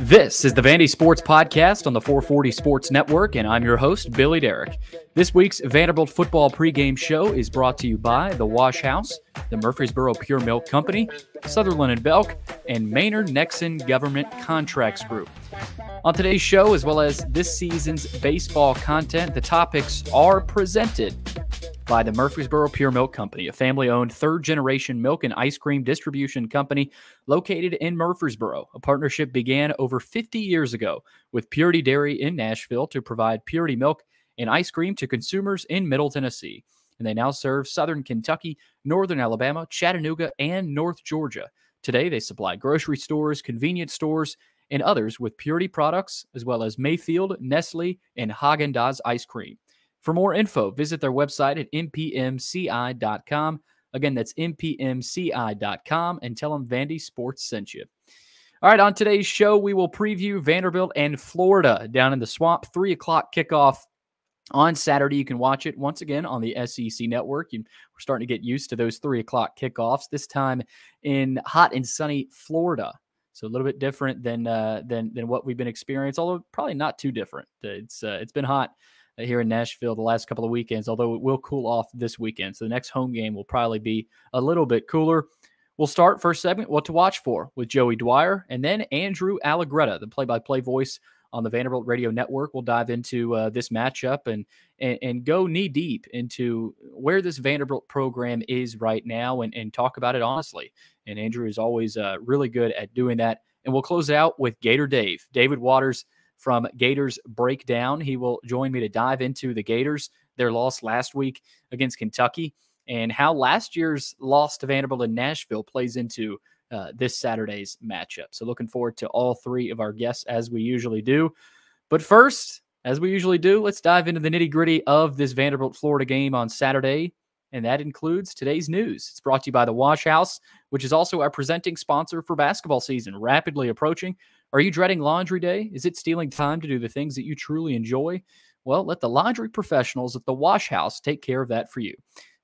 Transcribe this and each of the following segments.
This is the Vandy Sports Podcast on the 440 Sports Network, and I'm your host, Billy Derrick. This week's Vanderbilt football pregame show is brought to you by The Wash House, the Murfreesboro Pure Milk Company, Sutherland and Belk, and Maynard Nexsen Government Contracts Group. On today's show, as well as this season's baseball content, the topics are presented by the Murfreesboro Pure Milk Company, a family owned third generation milk and ice cream distribution company located in Murfreesboro. A partnership began over 50 years ago with Purity Dairy in Nashville to provide purity milk and ice cream to consumers in Middle Tennessee. And they now serve southern Kentucky, northern Alabama, Chattanooga, and North Georgia. Today, they supply grocery stores, convenience stores, and others with purity products, as well as Mayfield, Nestle, and Haagen Dazs ice cream. For more info, visit their website at mpmci.com. Again, that's mpmci.com and tell them Vandy Sports sent you. All right, on today's show, we will preview Vanderbilt and Florida down in the swamp. Three o'clock kickoff on Saturday. You can watch it once again on the SEC network. we're starting to get used to those three o'clock kickoffs, this time in hot and sunny Florida. So a little bit different than uh, than than what we've been experiencing, although probably not too different. It's uh, it's been hot here in Nashville the last couple of weekends, although it will cool off this weekend. So the next home game will probably be a little bit cooler. We'll start first segment, what to watch for with Joey Dwyer and then Andrew Allegretta, the play by play voice on the Vanderbilt Radio Network. We'll dive into uh, this matchup and, and, and go knee deep into where this Vanderbilt program is right now and, and talk about it honestly. And Andrew is always uh, really good at doing that. And we'll close out with Gator Dave, David Waters from Gators Breakdown. He will join me to dive into the Gators, their loss last week against Kentucky, and how last year's loss to Vanderbilt in Nashville plays into uh, this Saturday's matchup. So, looking forward to all three of our guests as we usually do. But first, as we usually do, let's dive into the nitty gritty of this Vanderbilt Florida game on Saturday. And that includes today's news. It's brought to you by the Wash House, which is also our presenting sponsor for basketball season, rapidly approaching. Are you dreading laundry day? Is it stealing time to do the things that you truly enjoy? Well, let the laundry professionals at the Wash House take care of that for you.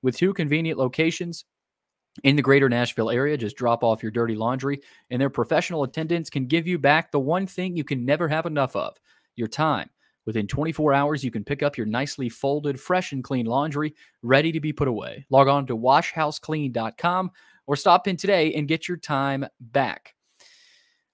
With two convenient locations in the greater Nashville area, just drop off your dirty laundry, and their professional attendants can give you back the one thing you can never have enough of your time. Within 24 hours, you can pick up your nicely folded, fresh and clean laundry ready to be put away. Log on to washhouseclean.com or stop in today and get your time back.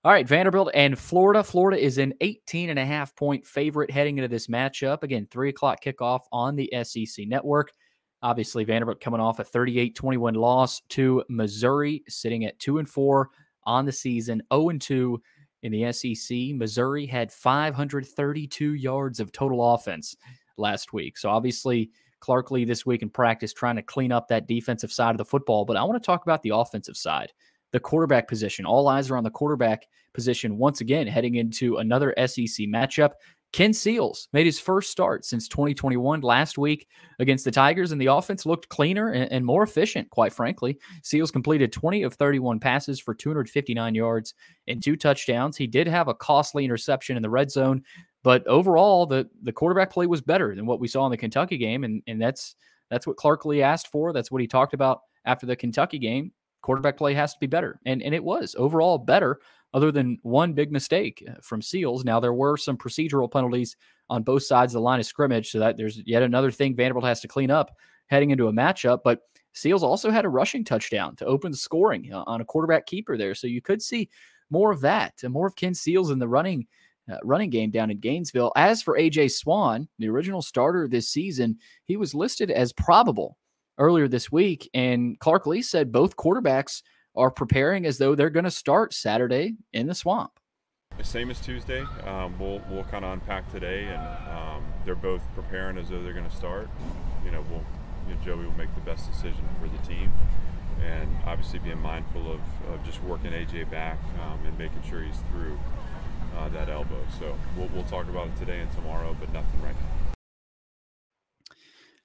All right, Vanderbilt and Florida. Florida is an 18 and a half point favorite heading into this matchup. Again, three o'clock kickoff on the SEC network. Obviously, Vanderbilt coming off a 38 21 loss to Missouri, sitting at 2 and 4 on the season, 0 and 2 in the SEC. Missouri had 532 yards of total offense last week. So, obviously, Clark Lea this week in practice trying to clean up that defensive side of the football. But I want to talk about the offensive side the quarterback position. All eyes are on the quarterback position once again heading into another SEC matchup. Ken Seals made his first start since 2021 last week against the Tigers, and the offense looked cleaner and, and, more efficient, quite frankly. Seals completed 20 of 31 passes for 259 yards and two touchdowns. He did have a costly interception in the red zone, but overall, the, the quarterback play was better than what we saw in the Kentucky game, and, and that's that's what Clark Lea asked for. That's what he talked about after the Kentucky game quarterback play has to be better. And, and it was overall better, other than one big mistake uh, from Seals. Now, there were some procedural penalties on both sides of the line of scrimmage. So that there's yet another thing Vanderbilt has to clean up heading into a matchup. But Seals also had a rushing touchdown to open the scoring uh, on a quarterback keeper there. So you could see more of that and more of Ken Seals in the running. Uh, running game down in Gainesville. As for AJ Swann, the original starter this season, he was listed as probable earlier this week. And Clark Lea said both quarterbacks are preparing as though they're going to start Saturday in the swamp. Same as Tuesday. Um, we'll we'll kind of unpack today, and um, they're both preparing as though they're going to start. You know, we'll you know, Joey will make the best decision for the team, and obviously being mindful of, of just working AJ back um, and making sure he's through uh, that elbow. So we'll, we'll talk about it today and tomorrow, but nothing right now.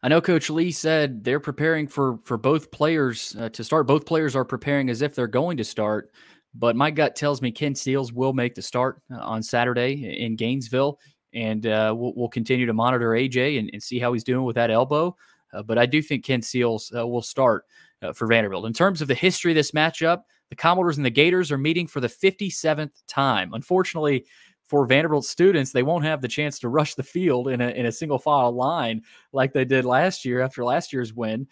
I know Coach Lea said they're preparing for for both players uh, to start. Both players are preparing as if they're going to start, but my gut tells me Ken Seals will make the start uh, on Saturday in Gainesville, and uh, we'll, we'll, continue to monitor AJ and, and, see how he's doing with that elbow. Uh, but I do think Ken Seals uh, will start uh, for Vanderbilt. In terms of the history of this matchup, the Commodores and the Gators are meeting for the 57th time. Unfortunately, for Vanderbilt students, they won't have the chance to rush the field in a, in a single file line like they did last year after last year's win.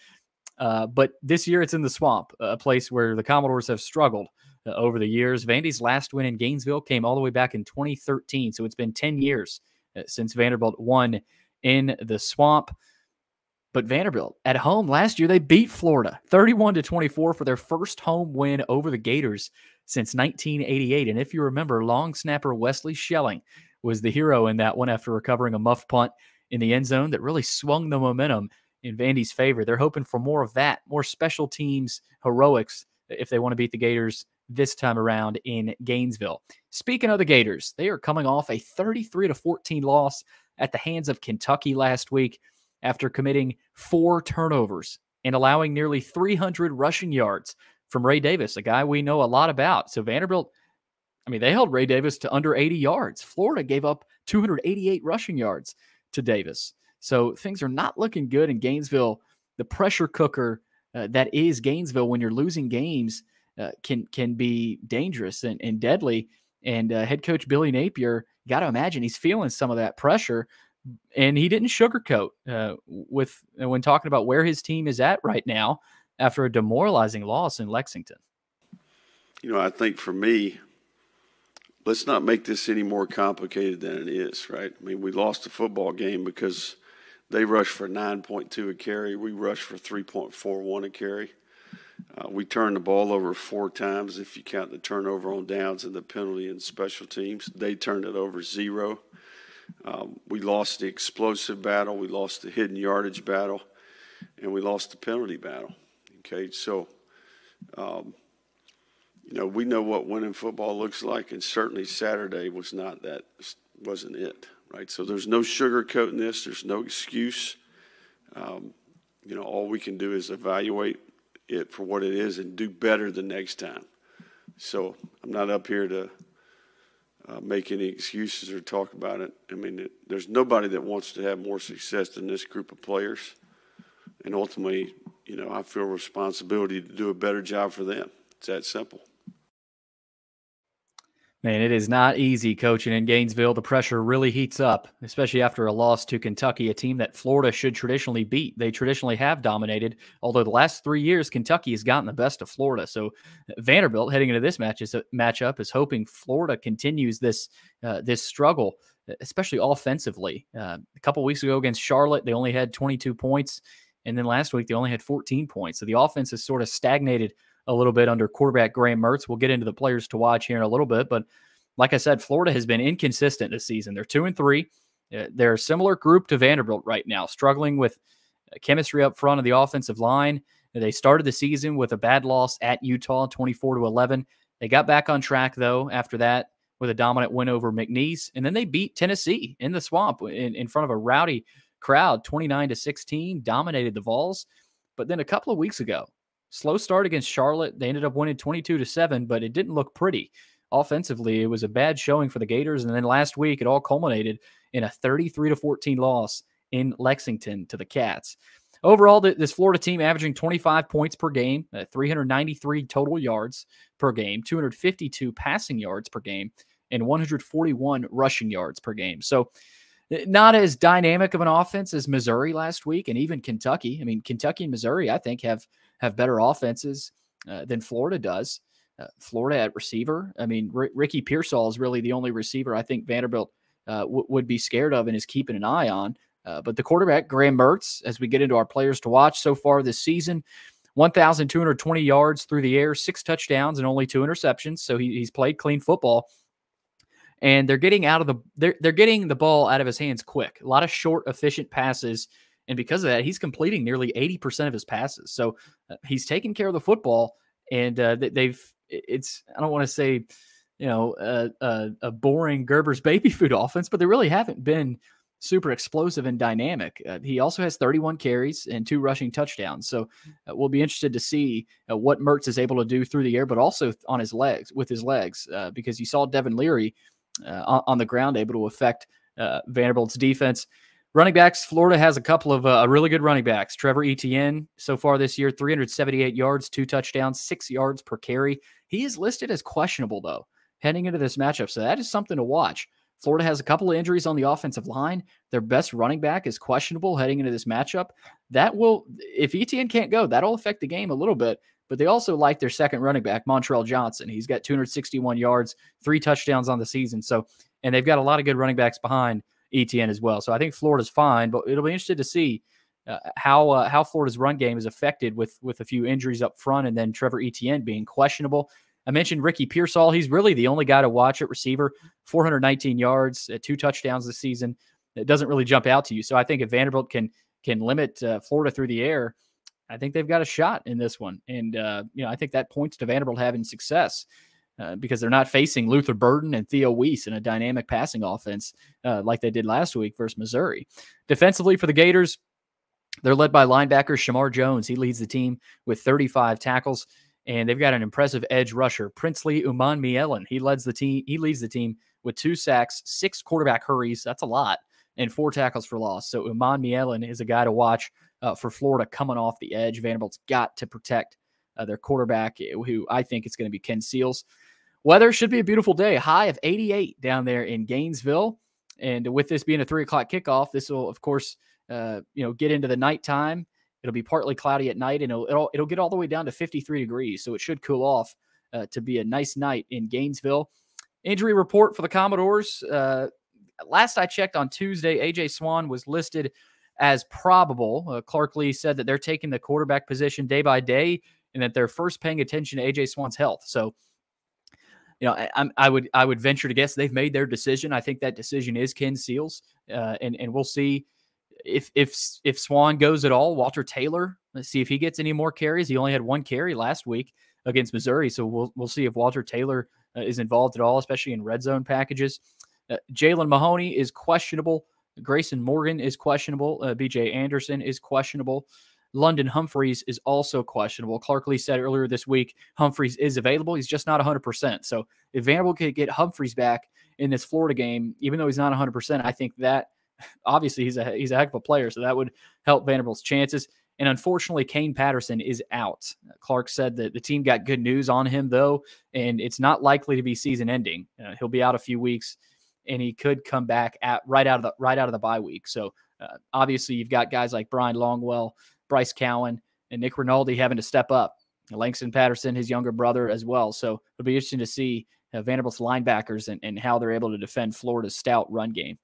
Uh, but this year it's in the swamp, a place where the Commodores have struggled uh, over the years. Vandy's last win in Gainesville came all the way back in 2013. So it's been 10 years uh, since Vanderbilt won in the swamp. But Vanderbilt at home last year, they beat Florida 31 to 24 for their first home win over the Gators since 1988. And if you remember, long snapper Wesley Schelling was the hero in that one after recovering a muffed punt in the end zone that really swung the momentum in Vandy's favor. They're hoping for more of that, more special teams heroics if they want to beat the Gators this time around in Gainesville. Speaking of the Gators, they are coming off a 33 to 14 loss at the hands of Kentucky last week after committing four turnovers and allowing nearly 300 rushing yards from Ray Davis, a guy we know a lot about. So Vanderbilt, I mean, they held Ray Davis to under 80 yards. Florida gave up 288 rushing yards to Davis. So things are not looking good in Gainesville. The pressure cooker uh, that is Gainesville when you're losing games uh, can can be dangerous and, and deadly. And uh, head coach Billy Napier, got to imagine he's feeling some of that pressure and he didn't sugarcoat uh, with uh, when talking about where his team is at right now after a demoralizing loss in Lexington. You know, I think for me, let's not make this any more complicated than it is, right? I mean, we lost the football game because they rushed for 9.2 a carry. We rushed for 3.41 a carry. Uh, we turned the ball over four times if you count the turnover on downs and the penalty and special teams. They turned it over zero. Um, we lost the explosive battle, we lost the hidden yardage battle, and we lost the penalty battle. Okay, so um, you know we know what winning football looks like, and certainly Saturday was not that wasn't it, right? So there's no sugarcoating this. There's no excuse. Um, you know, all we can do is evaluate it for what it is and do better the next time. So I'm not up here to uh, make any excuses or talk about it. I mean, it, there's nobody that wants to have more success than this group of players. And ultimately, you know, I feel responsibility to do a better job for them. It's that simple. Man, it is not easy coaching in Gainesville. The pressure really heats up, especially after a loss to Kentucky, a team that Florida should traditionally beat. They traditionally have dominated, although the last three years Kentucky has gotten the best of Florida. So Vanderbilt heading into this match is a matchup is hoping Florida continues this uh, this struggle, especially offensively. Uh, a couple weeks ago against Charlotte, they only had 22 points, and then last week they only had 14 points. So the offense has sort of stagnated a little bit under quarterback Graham Mertz. We'll get into the players to watch here in a little bit, but like I said, Florida has been inconsistent this season. They're two and three. Uh, they're a similar group to Vanderbilt right now, struggling with uh, chemistry up front of the offensive line. They started the season with a bad loss at Utah, 24 to 11. They got back on track though after that with a dominant win over McNeese, and then they beat Tennessee in the swamp in, in front of a rowdy crowd, 29 to 16, dominated the Vols. But then a couple of weeks ago, Slow start against Charlotte. They ended up winning 22 to 7, but it didn't look pretty. Offensively, it was a bad showing for the Gators. And then last week, it all culminated in a 33 to 14 loss in Lexington to the Cats. Overall, this Florida team averaging 25 points per game, uh, 393 total yards per game, 252 passing yards per game, and 141 rushing yards per game. So, not as dynamic of an offense as Missouri last week and even Kentucky. I mean, Kentucky and Missouri, I think, have have better offenses uh, than Florida does. Uh, Florida at receiver. I mean, R- Ricky Pearsall is really the only receiver I think Vanderbilt uh, would be scared of and is keeping an eye on. Uh, but the quarterback, Graham Mertz, as we get into our players to watch so far this season, 1,220 yards through the air, six touchdowns, and only two interceptions. So he, he's played clean football. And they're getting out of the they're they're getting the ball out of his hands quick. A lot of short, efficient passes and because of that, he's completing nearly 80% of his passes. So uh, he's taking care of the football. And uh, they've, it's, I don't want to say, you know, a, a, a, boring Gerber's baby food offense, but they really haven't been super explosive and dynamic. Uh, he also has 31 carries and two rushing touchdowns. So uh, we'll be interested to see uh, what Mertz is able to do through the air, but also on his legs, with his legs, uh, because you saw Devin Leary on, on, the ground able to affect Vanderbilt's defense. Running backs, Florida has a couple of uh, really good running backs. Trevor Etienne, so far this year, 378 yards, two touchdowns, six yards per carry. He is listed as questionable, though, heading into this matchup. So that is something to watch. Florida has a couple of injuries on the offensive line. Their best running back is questionable heading into this matchup. That will, if Etienne can't go, that'll affect the game a little bit. But they also like their second running back, Montrell Johnson. He's got 261 yards, three touchdowns on the season. So, and they've got a lot of good running backs behind Etienne as well. So I think Florida's fine, but it'll be interesting to see uh, how uh, how Florida's run game is affected with with a few injuries up front, and then Trevor Etienne being questionable. I mentioned Ricky Pearsall. He's really the only guy to watch at receiver. 419 yards, uh, two touchdowns this season. It doesn't really jump out to you. So I think if Vanderbilt can can limit uh, Florida through the air, I think they've got a shot in this one. And uh, you know, I think that points to Vanderbilt having success. Uh, because they're not facing Luther Burden and Theo Wease in a dynamic passing offense uh, like they did last week versus Missouri. Defensively for the Gators, they're led by linebacker Shamar Jones. He leads the team with 35 tackles, and they've got an impressive edge rusher, Princely Umanmielen. He leads the team. He leads the team with two sacks, six quarterback hurries. That's a lot, and four tackles for loss. So Umanmielen is a guy to watch uh, for Florida coming off the edge. Vanderbilt's got to protect uh, their quarterback, who I think is going to be Ken Seals. Weather should be a beautiful day. High of 88 down there in Gainesville. And with this being a three o'clock kickoff, this will, of course, uh, you know, get into the nighttime. It'll be partly cloudy at night, and it'll, it'll, it'll get all the way down to 53 degrees. So it should cool off uh, to be a nice night in Gainesville. Injury report for the Commodores. Uh, last I checked on Tuesday, AJ Swann was listed as probable. Uh, Clark Lea said that they're taking the quarterback position day by day, and that they're first paying attention to AJ Swann's health. So you know, I, I, would I would venture to guess they've made their decision. I think that decision is Ken Seals, uh, and and we'll see if if if Swann goes at all. Walter Taylor, let's see if he gets any more carries. He only had one carry last week against Missouri, so we'll we'll see if Walter Taylor uh, is involved at all, especially in red zone packages. Uh, Jalen Mahoney is questionable. Grayson Morgan is questionable. Uh, B.J. Anderson is questionable. London Humphreys is also questionable. Clark Lea said earlier this week Humphreys is available. He's just not 100%. So if Vanderbilt could get Humphreys back in this Florida game, even though he's not 100%, I think that obviously he's a he's a heck of a player. So that would help Vanderbilt's chances. And unfortunately, Kane Patterson is out. Clark said that the team got good news on him, though, and it's not likely to be season ending. Uh, he'll be out a few weeks, and he could come back at right out of the right out of the bye week. So uh, obviously, you've got guys like Brian Longwell, Bryce Cowan, and Nick Rinaldi having to step up. Langston Patterson, his younger brother, as well. So it'll be interesting to see uh, Vanderbilt's linebackers and, and how they're able to defend Florida's stout run game.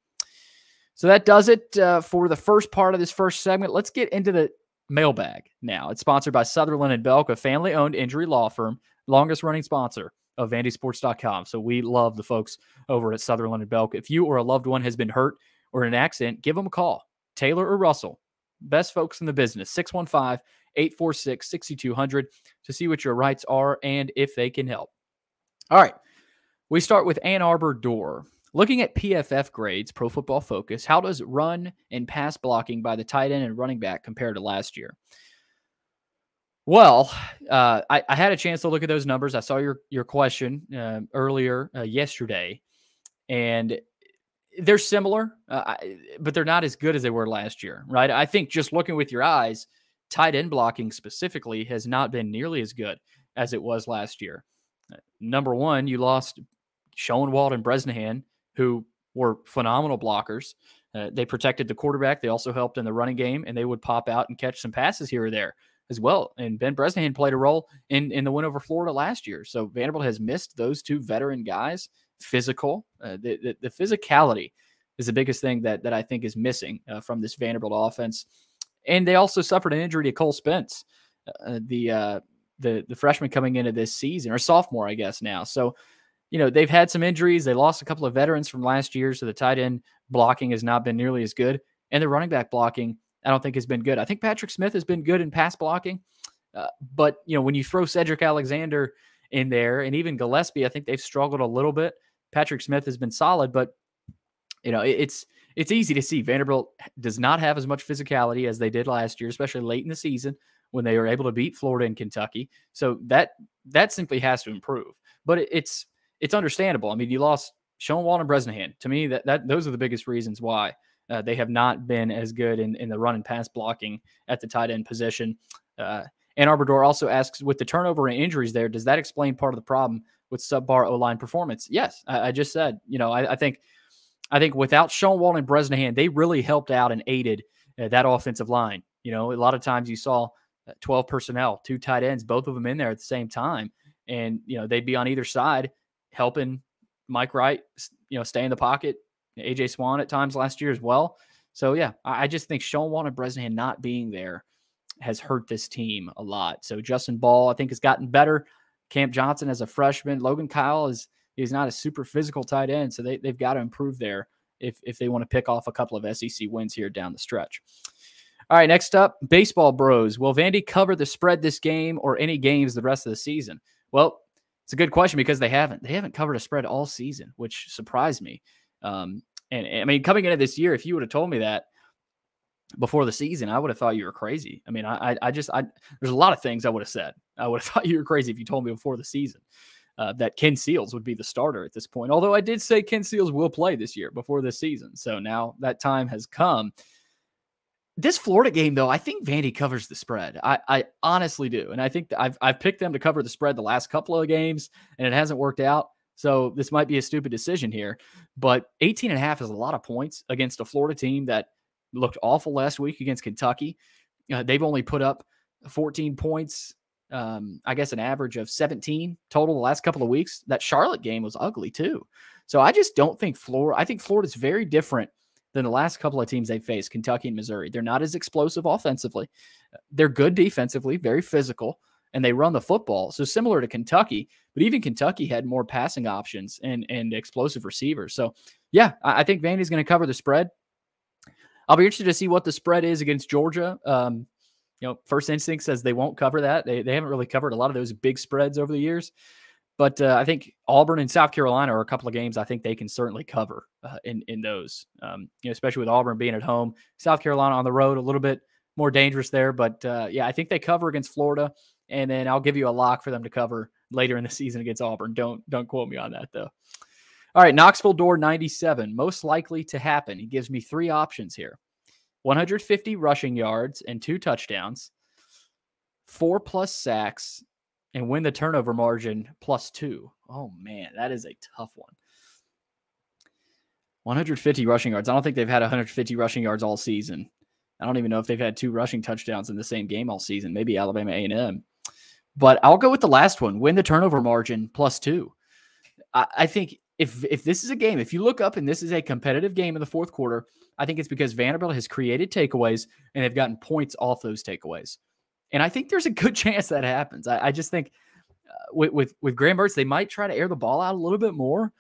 So that does it uh, for the first part of this first segment. Let's get into the mailbag now. It's sponsored by Sutherland and Belk, a family owned injury law firm, longest running sponsor of VandySports.com. So we love the folks over at Sutherland and Belk. If you or a loved one has been hurt or in an accident, give them a call. Taylor or Russell, best folks in the business, 615 846 6200 to see what your rights are and if they can help. All right. We start with Ann Arbor Door. Looking at PFF grades, Pro Football Focus, how does run and pass blocking by the tight end and running back compare to last year? Well, uh, I, I, had a chance to look at those numbers. I saw your your question uh, earlier uh, yesterday, and they're similar, uh, but they're not as good as they were last year, right? I think just looking with your eyes, tight end blocking specifically has not been nearly as good as it was last year. Uh, number one, you lost Schoenwald and Bresnahan, who were phenomenal blockers. Uh, they protected the quarterback. They also helped in the running game, and they would pop out and catch some passes here or there as well. And Ben Bresnahan played a role in, in the win over Florida last year. So Vanderbilt has missed those two veteran guys physical. Uh, the, the, the physicality is the biggest thing that that I think is missing uh, from this Vanderbilt offense. And they also suffered an injury to Cole Spence, uh, the uh, the the freshman coming into this season or sophomore, I guess now. So, you know, they've had some injuries. They lost a couple of veterans from last year, so the tight end blocking has not been nearly as good, and the running back blocking I don't think has been good. I think Patrick Smith has been good in pass blocking, uh, but you know when you throw Cedric Alexander in there and even Gillespie, I think they've struggled a little bit. Patrick Smith has been solid, but you know, it's it's easy to see Vanderbilt does not have as much physicality as they did last year, especially late in the season when they were able to beat Florida and Kentucky. So that that simply has to improve. But it, it's it's understandable. I mean, you lost Schoenwald and Bresnahan. To me, that that those are the biggest reasons why Uh, they have not been as good in, in the run and pass blocking at the tight end position. Uh, Ann Arbor also asks, with the turnover and injuries there, does that explain part of the problem with subpar O line performance? Yes, I, I, just said. You know, I, I, think, I think without Schoenwald and Bresnahan, they really helped out and aided uh, that offensive line. You know, a lot of times you saw uh, 12 personnel, two tight ends, both of them in there at the same time, and you know they'd be on either side helping Mike Wright, you know, stay in the pocket. AJ Swann at times last year as well. So yeah, I, just think Schoenwald and Bresnahan not being there has hurt this team a lot. So Justin Ball, I think, has gotten better. Camp Johnson as a freshman. Logan Kyle is he's not a super physical tight end, so they, they've got to improve there if if they want to pick off a couple of SEC wins here down the stretch. All right, next up, baseball bros. Will Vandy cover the spread this game or any games the rest of the season? Well, it's a good question because they haven't. They haven't covered a spread all season, which surprised me. Um, and, I mean, coming into this year, if you would have told me that before the season, I would have thought you were crazy. I mean, I, I just, I, there's a lot of things I would have said. I would have thought you were crazy if you told me before the season uh, that Ken Seals would be the starter at this point. Although I did say Ken Seals will play this year before the season. So now that time has come. This Florida game, though, I think Vandy covers the spread. I, I honestly do. And I think I've, I've picked them to cover the spread the last couple of games, and it hasn't worked out. So this might be a stupid decision here. But 18 and a half is a lot of points against a Florida team that looked awful last week against Kentucky. Uh, they've only put up 14 points, um, I guess an average of 17 total the last couple of weeks. That Charlotte game was ugly too. So I just don't think Florida, I think Florida's very different than the last couple of teams they faced, Kentucky and Missouri. They're not as explosive offensively. They're good defensively, very physical, and they run the football. So similar to Kentucky, but even Kentucky had more passing options and, and explosive receivers. So yeah, I, I think Vandy's going to cover the spread. I'll be interested to see what the spread is against Georgia. Um, you know, first instinct says they won't cover that. They, they haven't really covered a lot of those big spreads over the years. But uh, I think Auburn and South Carolina are a couple of games I think they can certainly cover uh, in in those. Um, you know, especially with Auburn being at home, South Carolina on the road a little bit more dangerous there. But uh, yeah, I think they cover against Florida, and then I'll give you a lock for them to cover later in the season against Auburn. Don't don't quote me on that though. All right, Knoxville door 97, most likely to happen. He gives me three options here 150 rushing yards and two touchdowns, four plus sacks, and win the turnover margin plus two. Oh, man, that is a tough one. 150 rushing yards. I don't think they've had 150 rushing yards all season. I don't even know if they've had two rushing touchdowns in the same game all season. Maybe Alabama A&M. But I'll go with the last one. Win the turnover margin plus two. I, I think if if this is a game, if you look up and this is a competitive game in the fourth quarter, I think it's because Vanderbilt has created takeaways and they've gotten points off those takeaways. And I think there's a good chance that happens. I, I just think uh, with, with with Graham Mertz, they might try to air the ball out a little bit more.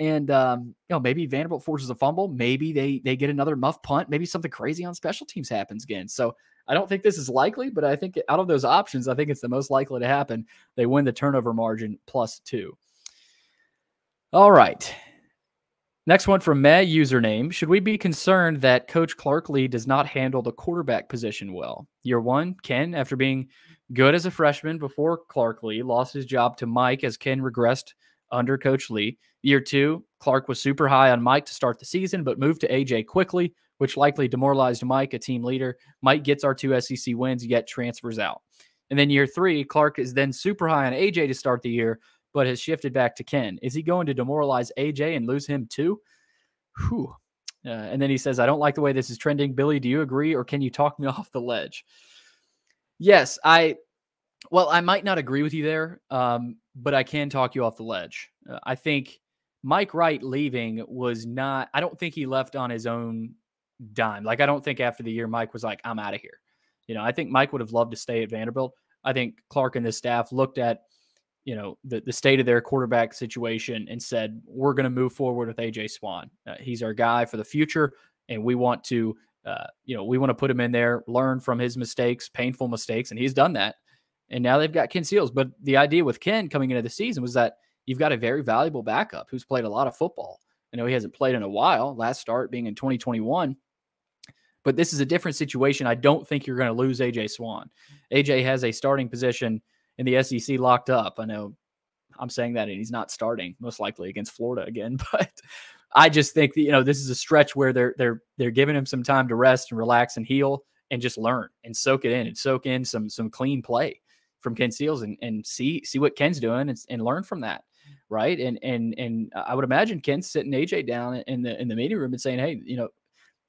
And um, you know, maybe Vanderbilt forces a fumble. Maybe they they get another muff punt. Maybe something crazy on special teams happens again. So I don't think this is likely, but I think out of those options, I think it's the most likely to happen. They win the turnover margin plus two. All right. Next one from May username. Should we be concerned that Coach Clark Lea does not handle the quarterback position well? Year one, Ken, after being good as a freshman before Clark Lea, lost his job to Mike as Ken regressed under Coach Lea. Year two, Clark was super high on Mike to start the season, but moved to AJ quickly, which likely demoralized Mike, a team leader. Mike gets our two SEC wins, yet transfers out. And then year three, Clark is then super high on AJ to start the year, but has shifted back to Ken. Is he going to demoralize AJ and lose him too? Whew. Uh, and then he says, I don't like the way this is trending. Billy, do you agree or can you talk me off the ledge? Yes, I, well, I might not agree with you there, um, but I can talk you off the ledge. Uh, I think Mike Wright leaving was not, I don't think he left on his own dime. Like, I don't think after the year Mike was like, I'm out of here. You know, I think Mike would have loved to stay at Vanderbilt. I think Clark and the staff looked at you know the, the state of their quarterback situation and said we're going to move forward with aj Swann. uh, he's our guy for the future and we want to uh, you know we want to put him in there learn from his mistakes painful mistakes and he's done that and now they've got ken seals but the idea with ken coming into the season was that you've got a very valuable backup who's played a lot of football i know he hasn't played in a while last start being in 2021 but this is a different situation i don't think you're going to lose aj Swann. aj has a starting position in the SEC locked up. I know I'm saying that and he's not starting most likely against Florida again, but I just think that, you know, this is a stretch where they're they're they're giving him some time to rest and relax and heal and just learn and soak it in and soak in some some clean play from Ken Seals and, and see see what Ken's doing and, and learn from that. Right. And and and I would imagine Ken's sitting AJ down in the in the meeting room and saying, Hey, you know,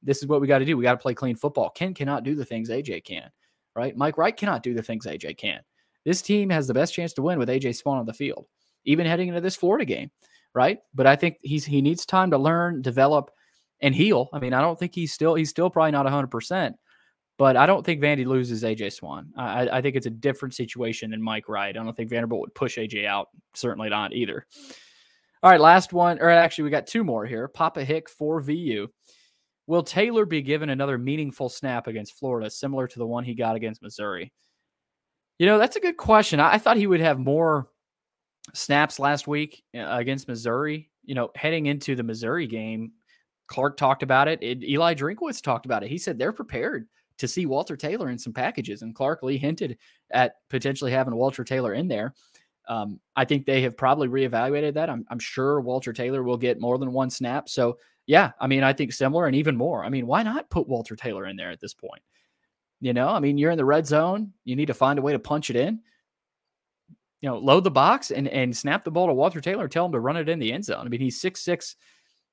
this is what we got to do. We got to play clean football. Ken cannot do the things AJ can. Right. Mike Wright cannot do the things AJ can. This team has the best chance to win with AJ Swann on the field, even heading into this Florida game. Right. But I think he's he needs time to learn, develop, and heal. I mean, I don't think he's still he's still probably not 100 percent but I don't think Vandy loses AJ Swann. I, I, think it's a different situation than Mike Wright. I don't think Vanderbilt would push AJ out. Certainly not either. All right, last one, or actually, we got two more here. Papa Hick for VU. Will Taylor be given another meaningful snap against Florida, similar to the one he got against Missouri? You know, that's a good question. I, I thought he would have more snaps last week uh, against Missouri. You know, heading into the Missouri game, Clark talked about it. it Eli Drinkwitz talked about it. He said they're prepared to see Walter Taylor in some packages. And Clark Lea hinted at potentially having Walter Taylor in there. Um, I think they have probably reevaluated that. I'm, I'm, sure Walter Taylor will get more than one snap. So, yeah, I mean, I think similar and even more. I mean, why not put Walter Taylor in there at this point? You know, I mean, you're in the red zone. You need to find a way to punch it in. You know, load the box and and snap the ball to Walter Taylor. Tell him to run it in the end zone. I mean, he's six six,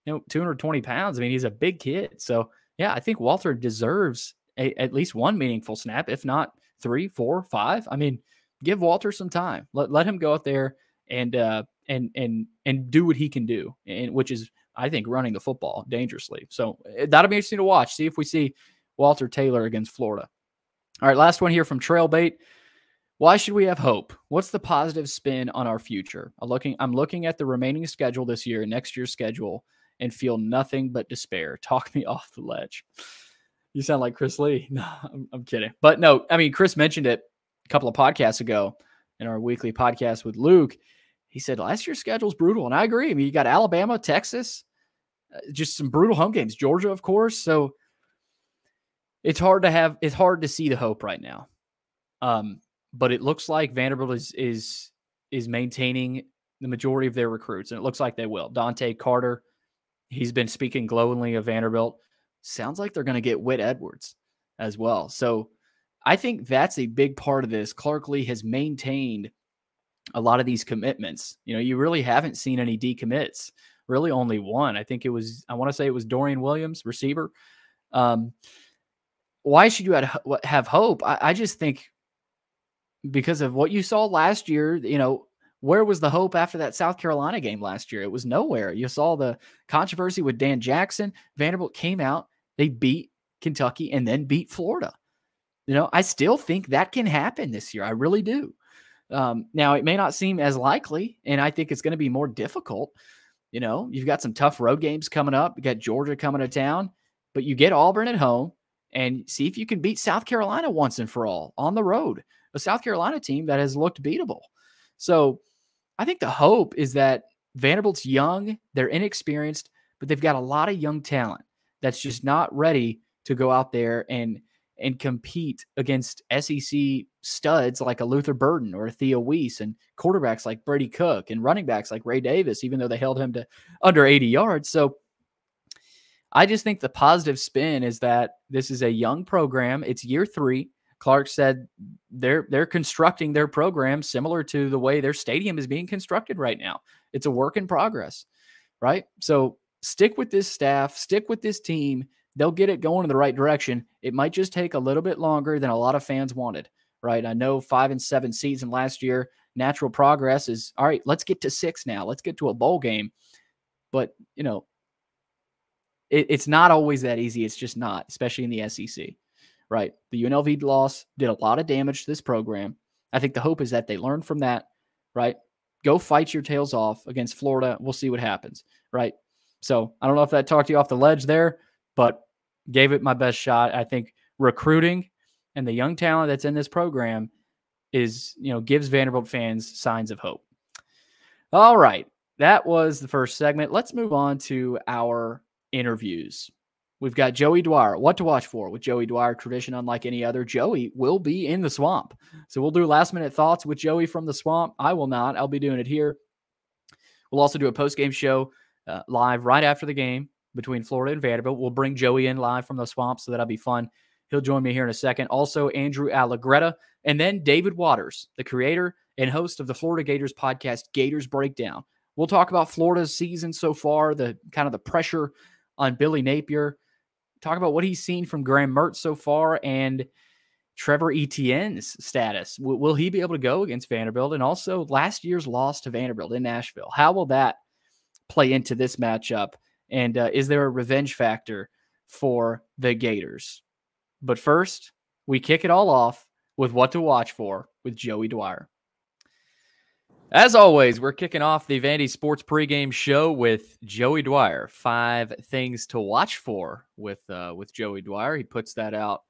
you know, 220 pounds. I mean, he's a big kid. So yeah, I think Walter deserves a, at least one meaningful snap, if not three, four, five. I mean, give Walter some time. Let let him go out there and uh, and and and do what he can do, and which is I think running the football dangerously. So eh, that'll be interesting to watch. See if we see Walter Taylor against Florida. All right, last one here from Trailbait. Why should we have hope? What's the positive spin on our future? I'm looking, I'm looking at the remaining schedule this year, next year's schedule, and feel nothing but despair. Talk me off the ledge. You sound like Chris Lee. No, I'm, I'm kidding. But no, I mean, Chris mentioned it a couple of podcasts ago in our weekly podcast with Luke. He said last year's schedule's brutal. And I agree. I mean, you got Alabama, Texas, just some brutal home games, Georgia, of course. So it's hard to have, it's hard to see the hope right now. Um, but it looks like Vanderbilt is, is, is maintaining the majority of their recruits. And it looks like they will. Dante Carter, he's been speaking glowingly of Vanderbilt sounds like they're going to get Whit Edwards as well. So I think that's a big part of this. Clark Lea has maintained a lot of these commitments. You know, you really haven't seen any decommits. Really, only one. I think it was. I want to say it was Dorian Williams, receiver. Um, why should you have hope? I, I just think because of what you saw last year. You know, where was the hope after that South Carolina game last year? It was nowhere. You saw the controversy with Dan Jackson. Vanderbilt came out, they beat Kentucky and then beat Florida. You know, I still think that can happen this year. I really do. Um, now, it may not seem as likely, and I think it's going to be more difficult. You know, you've got some tough road games coming up. You got Georgia coming to town, but you get Auburn at home and see if you can beat South Carolina once and for all on the road. A South Carolina team that has looked beatable. So I think the hope is that Vanderbilt's young, they're inexperienced, but they've got a lot of young talent that's just not ready to go out there and and compete against SEC studs like a Luther Burden or a Theo Wease and quarterbacks like Brady Cook and running backs like Ray Davis, even though they held him to under 80 yards. So I just think the positive spin is that this is a young program. It's year three. Clark said they're they're constructing their program similar to the way their stadium is being constructed right now. It's a work in progress, right? So stick with this staff, stick with this team. They'll get it going in the right direction. It might just take a little bit longer than a lot of fans wanted, right? I know five and seven season last year. Natural progress is all right. Let's get to six now. Let's get to a bowl game. But you know, it, it's not always that easy. It's just not, especially in the SEC right? The UNLV loss did a lot of damage to this program. I think the hope is that they learn from that, right? Go fight your tails off against Florida. We'll see what happens, right? So I don't know if that talked you off the ledge there, but gave it my best shot. I think recruiting and the young talent that's in this program is, you know, gives Vanderbilt fans signs of hope. All right. That was the first segment. Let's move on to our interviews. We've got Joey Dwyer. What to watch for with Joey Dwyer? Tradition unlike any other. Joey will be in the swamp. So we'll do last minute thoughts with Joey from the swamp. I will not. I'll be doing it here. We'll also do a post game show uh, live right after the game between Florida and Vanderbilt. We'll bring Joey in live from the swamp, so that'll be fun. He'll join me here in a second. Also, Andrew Allegretta, and then David Waters, the creator and host of the Florida Gators podcast, Gators Breakdown. We'll talk about Florida's season so far, the kind of the pressure on Billy Napier, talk about what he's seen from Graham Mertz so far, and Trevor Etienne's status. Will, will he be able to go against Vanderbilt? And also last year's loss to Vanderbilt in Nashville. How will that play into this matchup? And uh, is there a revenge factor for the Gators? But first, we kick it all off with what to watch for with Joey Dwyer. As always, we're kicking off the Vandy Sports pregame show with Joey Dwyer. Five things to watch for with uh, with Joey Dwyer. He puts that out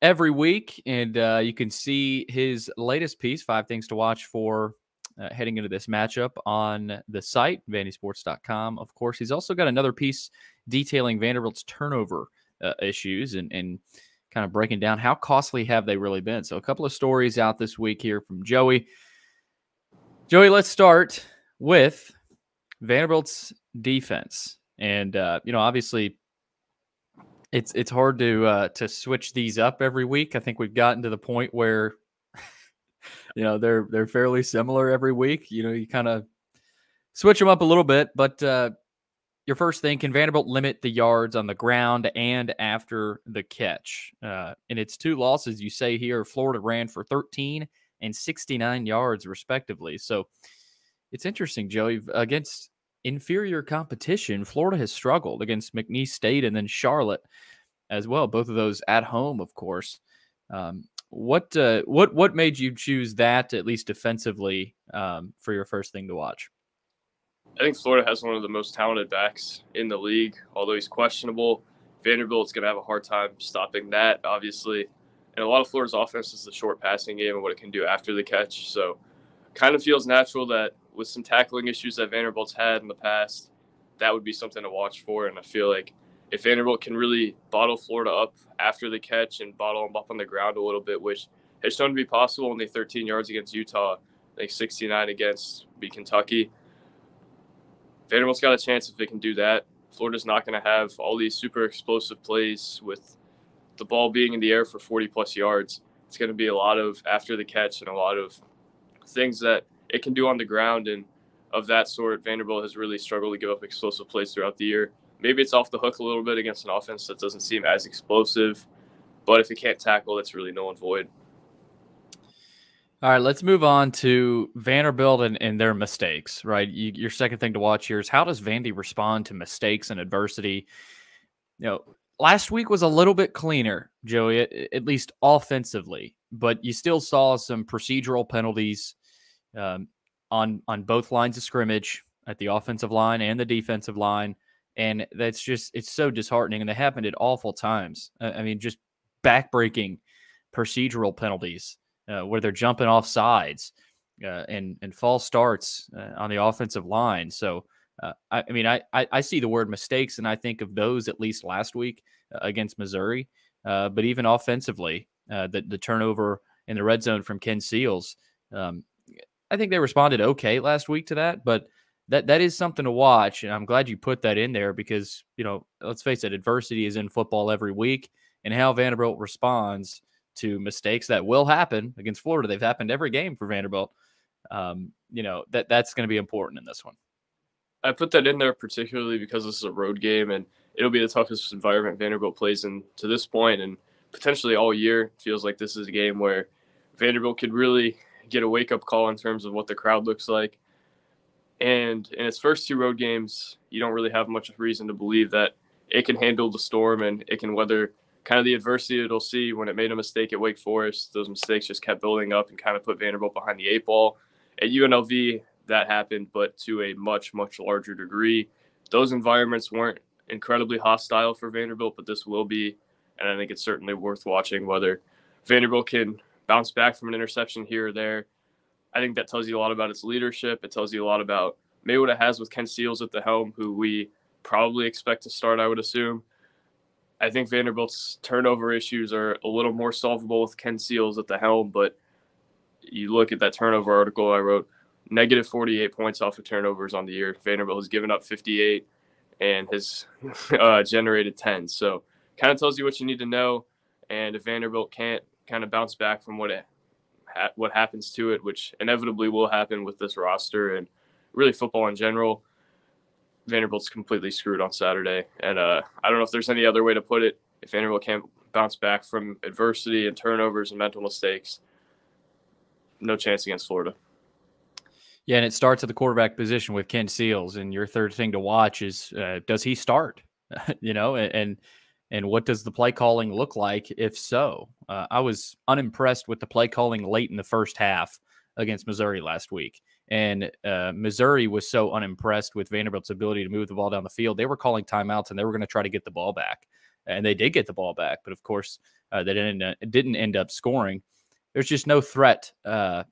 every week, and uh, you can see his latest piece, Five Things to Watch for uh, heading into this matchup on the site, vandysports.com. Of course, he's also got another piece detailing Vanderbilt's turnover uh, issues and, and kind of breaking down how costly have they really been. So, a couple of stories out this week here from Joey. Joey, let's start with Vanderbilt's defense. And, uh, you know, obviously it's it's hard to uh, to switch these up every week. I think we've gotten to the point where you know they're they're fairly similar every week. You know, you kind of switch them up a little bit, but uh, your first thing can Vanderbilt limit the yards on the ground and after the catch? Uh, its two losses, you say here, Florida ran for 13 and 69 yards, respectively. So it's interesting, Joey, against inferior competition, Florida has struggled against McNeese State and then Charlotte as well. Both of those at home, of course. Um, what uh, what what made you choose that at least defensively um, for your first thing to watch? I think Florida has one of the most talented backs in the league. Although he's questionable, Vanderbilt's going to have a hard time stopping that, obviously. And a lot of Florida's offense is the short passing game and what it can do after the catch. So, kind of feels natural that with some tackling issues that Vanderbilt's had in the past, that would be something to watch for. And I feel like if Vanderbilt can really bottle Florida up after the catch and bottle them up on the ground a little bit, which has shown to be possible, only 13 yards against Utah, I think 69 against be Kentucky. Vanderbilt's got a chance if they can do that. Florida's not going to have all these super explosive plays with the ball being in the air for 40 plus yards. It's going to be a lot of after the catch and a lot of things that it can do on the ground. And of that sort, Vanderbilt has really struggled to give up explosive plays throughout the year. Maybe it's off the hook a little bit against an offense that doesn't seem as explosive, but if it can't tackle, it's really null and void. All right, let's move on to Vanderbilt and, and their mistakes, right? You, your second thing to watch here is how does Vandy respond to mistakes and adversity? You know, last week was a little bit cleaner, Joey, at, at least offensively, but you still saw some procedural penalties um, on on both lines of scrimmage at the offensive line and the defensive line, and that's just it's so disheartening, and they happened at awful times. I mean, just backbreaking procedural penalties uh, where they're jumping off sides uh, and and false starts uh, on the offensive line. So uh, I, I, mean, I, I, I see the word mistakes, and I think of those at least last week uh, against Missouri. Uh, but even offensively, the the turnover in the red zone from Ken Seals, um, I think they responded okay last week to that. But that that is something to watch, and I'm glad you put that in there because you know, let's face it, adversity is in football every week, and how Vanderbilt responds to mistakes that will happen against Florida. They've happened every game for Vanderbilt. Um, you know that that's going to be important in this one. I put that in there particularly because this is a road game and it'll be the toughest environment Vanderbilt plays in to this point and potentially all year. Feels like this is a game where Vanderbilt could really get a wake up call in terms of what the crowd looks like. And in its first two road games, you don't really have much reason to believe that it can handle the storm and it can weather kind of the adversity it'll see when it made a mistake at Wake Forest. Those mistakes just kept building up and kind of put Vanderbilt behind the eight ball. At UNLV, that happened, but to a much, much larger degree. Those environments weren't incredibly hostile for Vanderbilt, but this will be. And I think it's certainly worth watching whether Vanderbilt can bounce back from an interception here or there. I think that tells you a lot about its leadership. It tells you a lot about maybe what it has with Ken Seals at the helm, who we probably expect to start, I would assume. I think Vanderbilt's turnover issues are a little more solvable with Ken Seals at the helm, but you look at that turnover article I wrote, negative 48 points off of turnovers on the year. Vanderbilt has given up 58 and has uh, generated 10. So kind of tells you what you need to know. And if Vanderbilt can't kind of bounce back from what it ha- what happens to it, which inevitably will happen with this roster and really football in general, Vanderbilt's completely screwed on Saturday. And uh, I don't know if there's any other way to put it. If Vanderbilt can't bounce back from adversity and turnovers and mental mistakes, no chance against Florida. Yeah, and it starts at the quarterback position with Ken Seals, and your third thing to watch is uh, does he start? you know, and and what does the play calling look like if so? Uh, I was unimpressed with the play calling late in the first half against Missouri last week, and uh, Missouri was so unimpressed with Vanderbilt's ability to move the ball down the field. They were calling timeouts and they were going to try to get the ball back, and they did get the ball back, but of course uh, they didn't uh, didn't end up scoring. There's just no threat uh,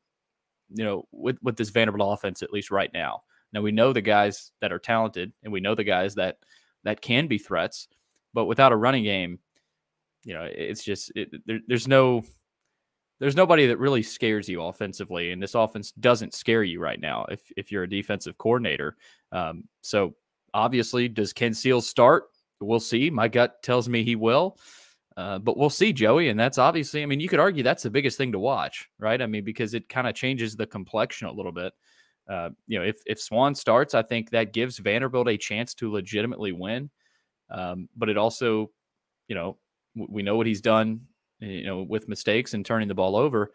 you know, with with this Vanderbilt offense at least right now. Now we know the guys that are talented, and we know the guys that that can be threats, but without a running game, you know, it's just it, there, there's no there's nobody that really scares you offensively, and this offense doesn't scare you right now if if you're a defensive coordinator. Um, so obviously, does Ken Seals start? We'll see. My gut tells me he will. Uh, but we'll see, Joey. And that's obviously, I mean, you could argue that's the biggest thing to watch, right? I mean, because it kind of changes the complexion a little bit. Uh, you know, if, if Swann starts, I think that gives Vanderbilt a chance to legitimately win. Um, but it also, you know, we know what he's done, you know, with mistakes and turning the ball over.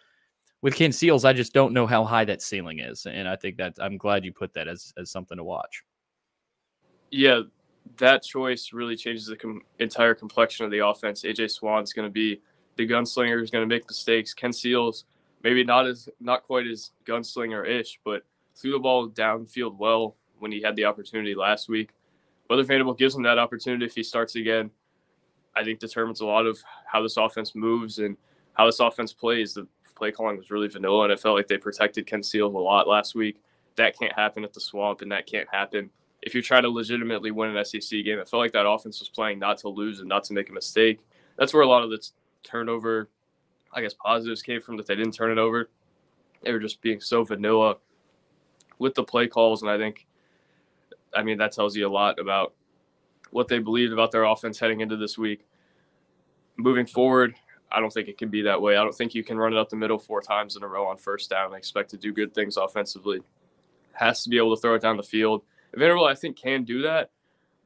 With Ken Seals, I just don't know how high that ceiling is. And I think that I'm glad you put that as, as something to watch. Yeah, that choice really changes the com- entire complexion of the offense. AJ Swann's going to be the gunslinger who's going to make mistakes. Ken Seals, maybe not as not quite as gunslinger ish, but threw the ball downfield well when he had the opportunity last week. Whether Vanderbilt gives him that opportunity if he starts again, I think determines a lot of how this offense moves and how this offense plays. The play calling was really vanilla, and it felt like they protected Ken Seals a lot last week. That can't happen at the swamp, and that can't happen if you're trying to legitimately win an SEC game, it felt like that offense was playing not to lose and not to make a mistake. That's where a lot of the turnover, I guess, positives came from that they didn't turn it over. They were just being so vanilla with the play calls. And I think, I mean, that tells you a lot about what they believed about their offense heading into this week. Moving forward, I don't think it can be that way. I don't think you can run it up the middle four times in a row on first down and expect to do good things offensively. Has to be able to throw it down the field Vanderbilt, I think, can do that,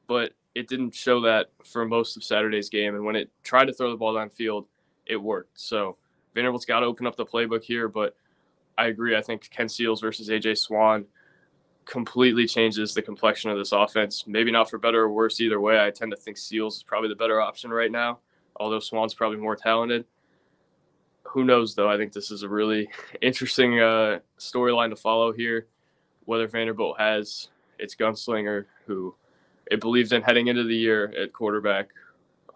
but it didn't show that for most of Saturday's game. And when it tried to throw the ball downfield, it worked. So Vanderbilt's got to open up the playbook here. But I agree. I think Ken Seals versus AJ Swann completely changes the complexion of this offense. Maybe not for better or worse either way. I tend to think Seals is probably the better option right now, although Swann's probably more talented. Who knows, though? I think this is a really interesting uh, storyline to follow here. Whether Vanderbilt has it's Gunslinger, who it believes in heading into the year at quarterback.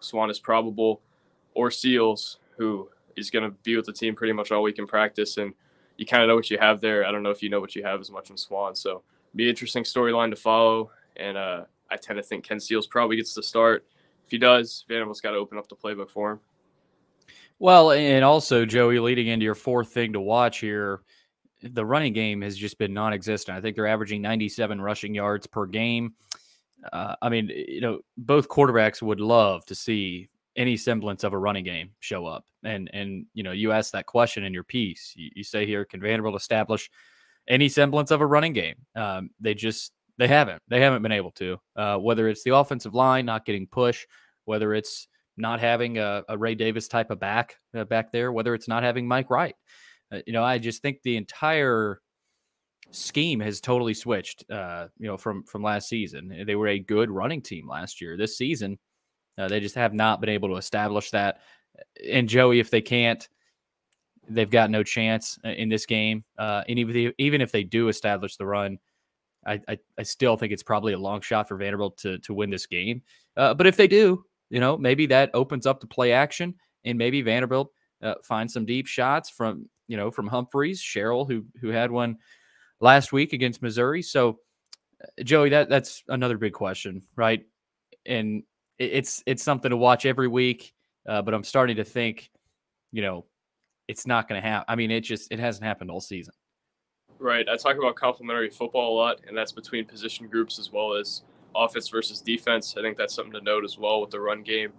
Swann is probable, or Seals, who is going to be with the team pretty much all week in practice. And you kind of know what you have there. I don't know if you know what you have as much in Swan. So be interesting storyline to follow. And uh, I tend to think Ken Seals probably gets the start. If he does, Vanderbilt's got to open up the playbook for him. Well, and also, Joey, leading into your fourth thing to watch here – the running game has just been non-existent. I think they're averaging 97 rushing yards per game. Uh, I mean, you know, both quarterbacks would love to see any semblance of a running game show up. And and you know, you ask that question in your piece. You, you say here, can Vanderbilt establish any semblance of a running game? Um, they just they haven't. They haven't been able to. Uh, whether it's the offensive line not getting push, whether it's not having a, a Ray Davis type of back uh, back there, whether it's not having Mike Wright. Uh, you know, I just think the entire scheme has totally switched. Uh, you know, from from last season, they were a good running team last year. This season, uh, they just have not been able to establish that. And Joey, if they can't, they've got no chance uh, in this game. Uh, and even if they, even if they do establish the run, I, I, I still think it's probably a long shot for Vanderbilt to to win this game. Uh, but if they do, you know, maybe that opens up the play action, and maybe Vanderbilt uh, finds some deep shots from you know, from Humphreys, Sherrill, who who had one last week against Missouri. So, uh, Joey, that that's another big question, right? And it's it's something to watch every week. Uh, but I'm starting to think, you know, it's not going to happen. I mean, it just it hasn't happened all season. Right. I talk about complementary football a lot, and that's between position groups as well as offense versus defense. I think that's something to note as well with the run game.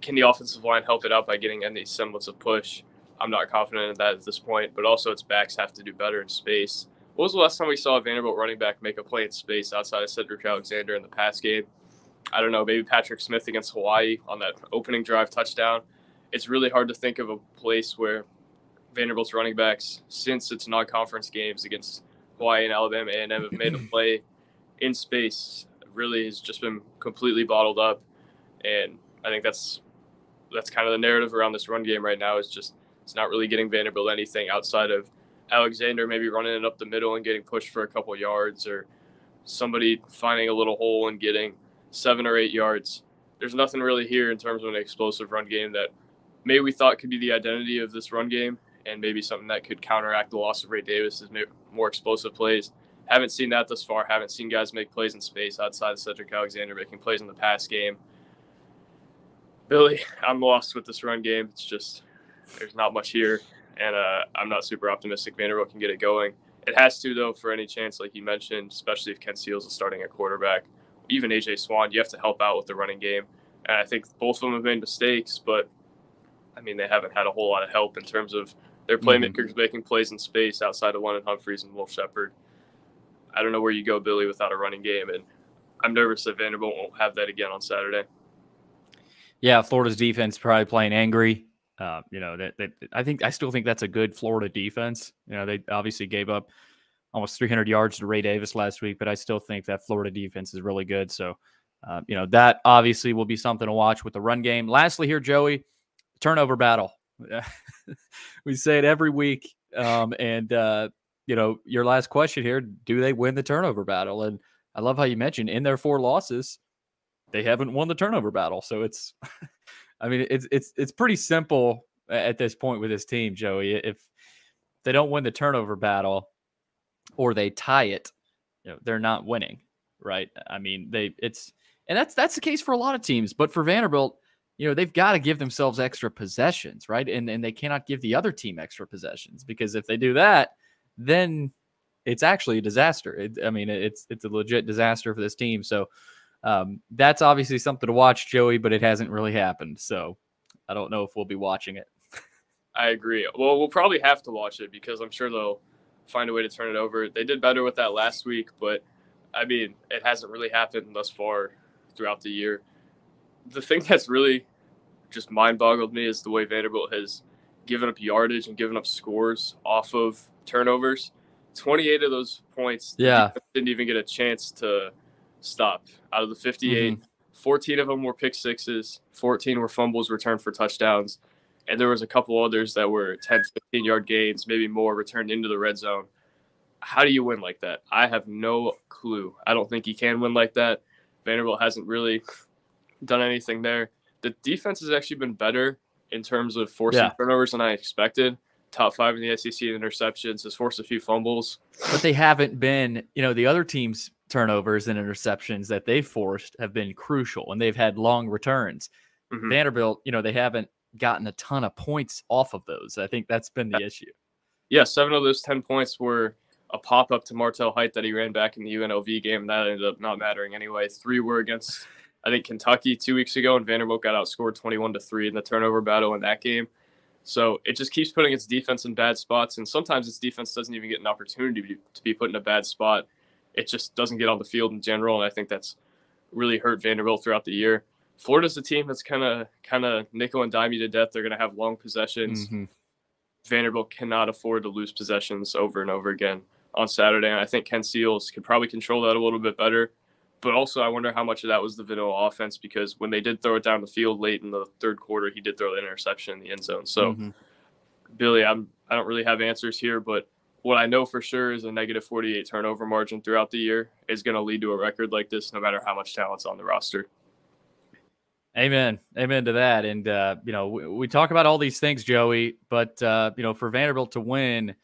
Can the offensive line help it out by getting any semblance of push? I'm not confident in that at this point, but also its backs have to do better in space. What was the last time we saw a Vanderbilt running back make a play in space outside of Cedric Alexander in the pass game? I don't know, maybe Patrick Smith against Hawaii on that opening drive touchdown. It's really hard to think of a place where Vanderbilt's running backs since its non-conference games against Hawaii and Alabama A&M have made a play in space. Really has just been completely bottled up, and I think that's that's kind of the narrative around this run game right now. Is just it's not really getting Vanderbilt anything outside of Alexander maybe running it up the middle and getting pushed for a couple yards, or somebody finding a little hole and getting seven or eight yards. There's nothing really here in terms of an explosive run game that maybe we thought could be the identity of this run game and maybe something that could counteract the loss of Ray Davis is more explosive plays. Haven't seen that thus far. Haven't seen guys make plays in space outside of Cedric Alexander making plays in the pass game. Billy, I'm lost with this run game. It's just there's not much here, and uh, I'm not super optimistic Vanderbilt can get it going. It has to though for any chance, like you mentioned, especially if Ken Seals is starting at quarterback. Even AJ Swann, you have to help out with the running game. And I think both of them have made mistakes, but I mean they haven't had a whole lot of help in terms of their playmakers mm-hmm. making plays in space outside of London Humphreys and Will Sheppard. I don't know where you go, Billy, without a running game, and I'm nervous that Vanderbilt won't have that again on Saturday. Yeah, Florida's defense probably playing angry. Uh, you know that, that I think I still think that's a good Florida defense. You know they obviously gave up almost 300 yards to Ray Davis last week, but I still think that Florida defense is really good. So, uh, you know that obviously will be something to watch with the run game. Lastly, here, Joey, turnover battle. we say it every week. Um, and uh, you know, your last question here: Do they win the turnover battle? And I love how you mentioned in their four losses, they haven't won the turnover battle. So it's, I mean, it's it's it's pretty simple at this point with this team, Joey. If they don't win the turnover battle, or they tie it, you know, they're not winning, right? I mean, they it's and that's that's the case for a lot of teams, but for Vanderbilt you know they've got to give themselves extra possessions right? And and they cannot give the other team extra possessions because if they do that then it's actually a disaster. It, i mean it's it's a legit disaster for this team. So um, that's obviously something to watch joey but it hasn't really happened. So i don't know if we'll be watching it. I agree. Well we'll probably have to watch it because i'm sure they'll find a way to turn it over. They did better with that last week but i mean it hasn't really happened thus far throughout the year the thing that's really just mind boggled me is the way Vanderbilt has given up yardage and given up scores off of turnovers. 28 of those points yeah. didn't even get a chance to stop. Out of the 58, mm-hmm. 14 of them were pick sixes, 14 were fumbles returned for touchdowns, and there was a couple others that were 10, 15 yard gains, maybe more returned into the red zone. How do you win like that? I have no clue. I don't think you can win like that. Vanderbilt hasn't really done anything there. The defense has actually been better in terms of forcing yeah. turnovers than I expected. Top five in the SEC in interceptions, has forced a few fumbles. But they haven't been, you know, the other teams' turnovers and interceptions that they've forced have been crucial and they've had long returns. Mm-hmm. Vanderbilt, you know, they haven't gotten a ton of points off of those. I think that's been the issue. Yeah, seven of those 10 points were a pop up to Martel Hight that he ran back in the UNLV game. That ended up not mattering anyway. Three were against I think Kentucky two weeks ago, and Vanderbilt got outscored 21 to three in the turnover battle in that game. So it just keeps putting its defense in bad spots, and sometimes its defense doesn't even get an opportunity to be, put in a bad spot. It just doesn't get on the field in general, and I think that's really hurt Vanderbilt throughout the year. Florida's a team that's kind of kind of nickel and dime you to death. They're going to have long possessions. Mm-hmm. Vanderbilt cannot afford to lose possessions over and over again on Saturday, and I think Ken Seals could probably control that a little bit better. But also, I wonder how much of that was the vanilla offense because when they did throw it down the field late in the third quarter, he did throw the interception in the end zone. So, mm-hmm. Billy, I'm I don't really have answers here, but what I know for sure is a negative 48 turnover margin throughout the year is going to lead to a record like this, no matter how much talent's on the roster. Amen. Amen to that. And, uh, you know, we, we, talk about all these things, Joey, but, uh, you know, for Vanderbilt to win,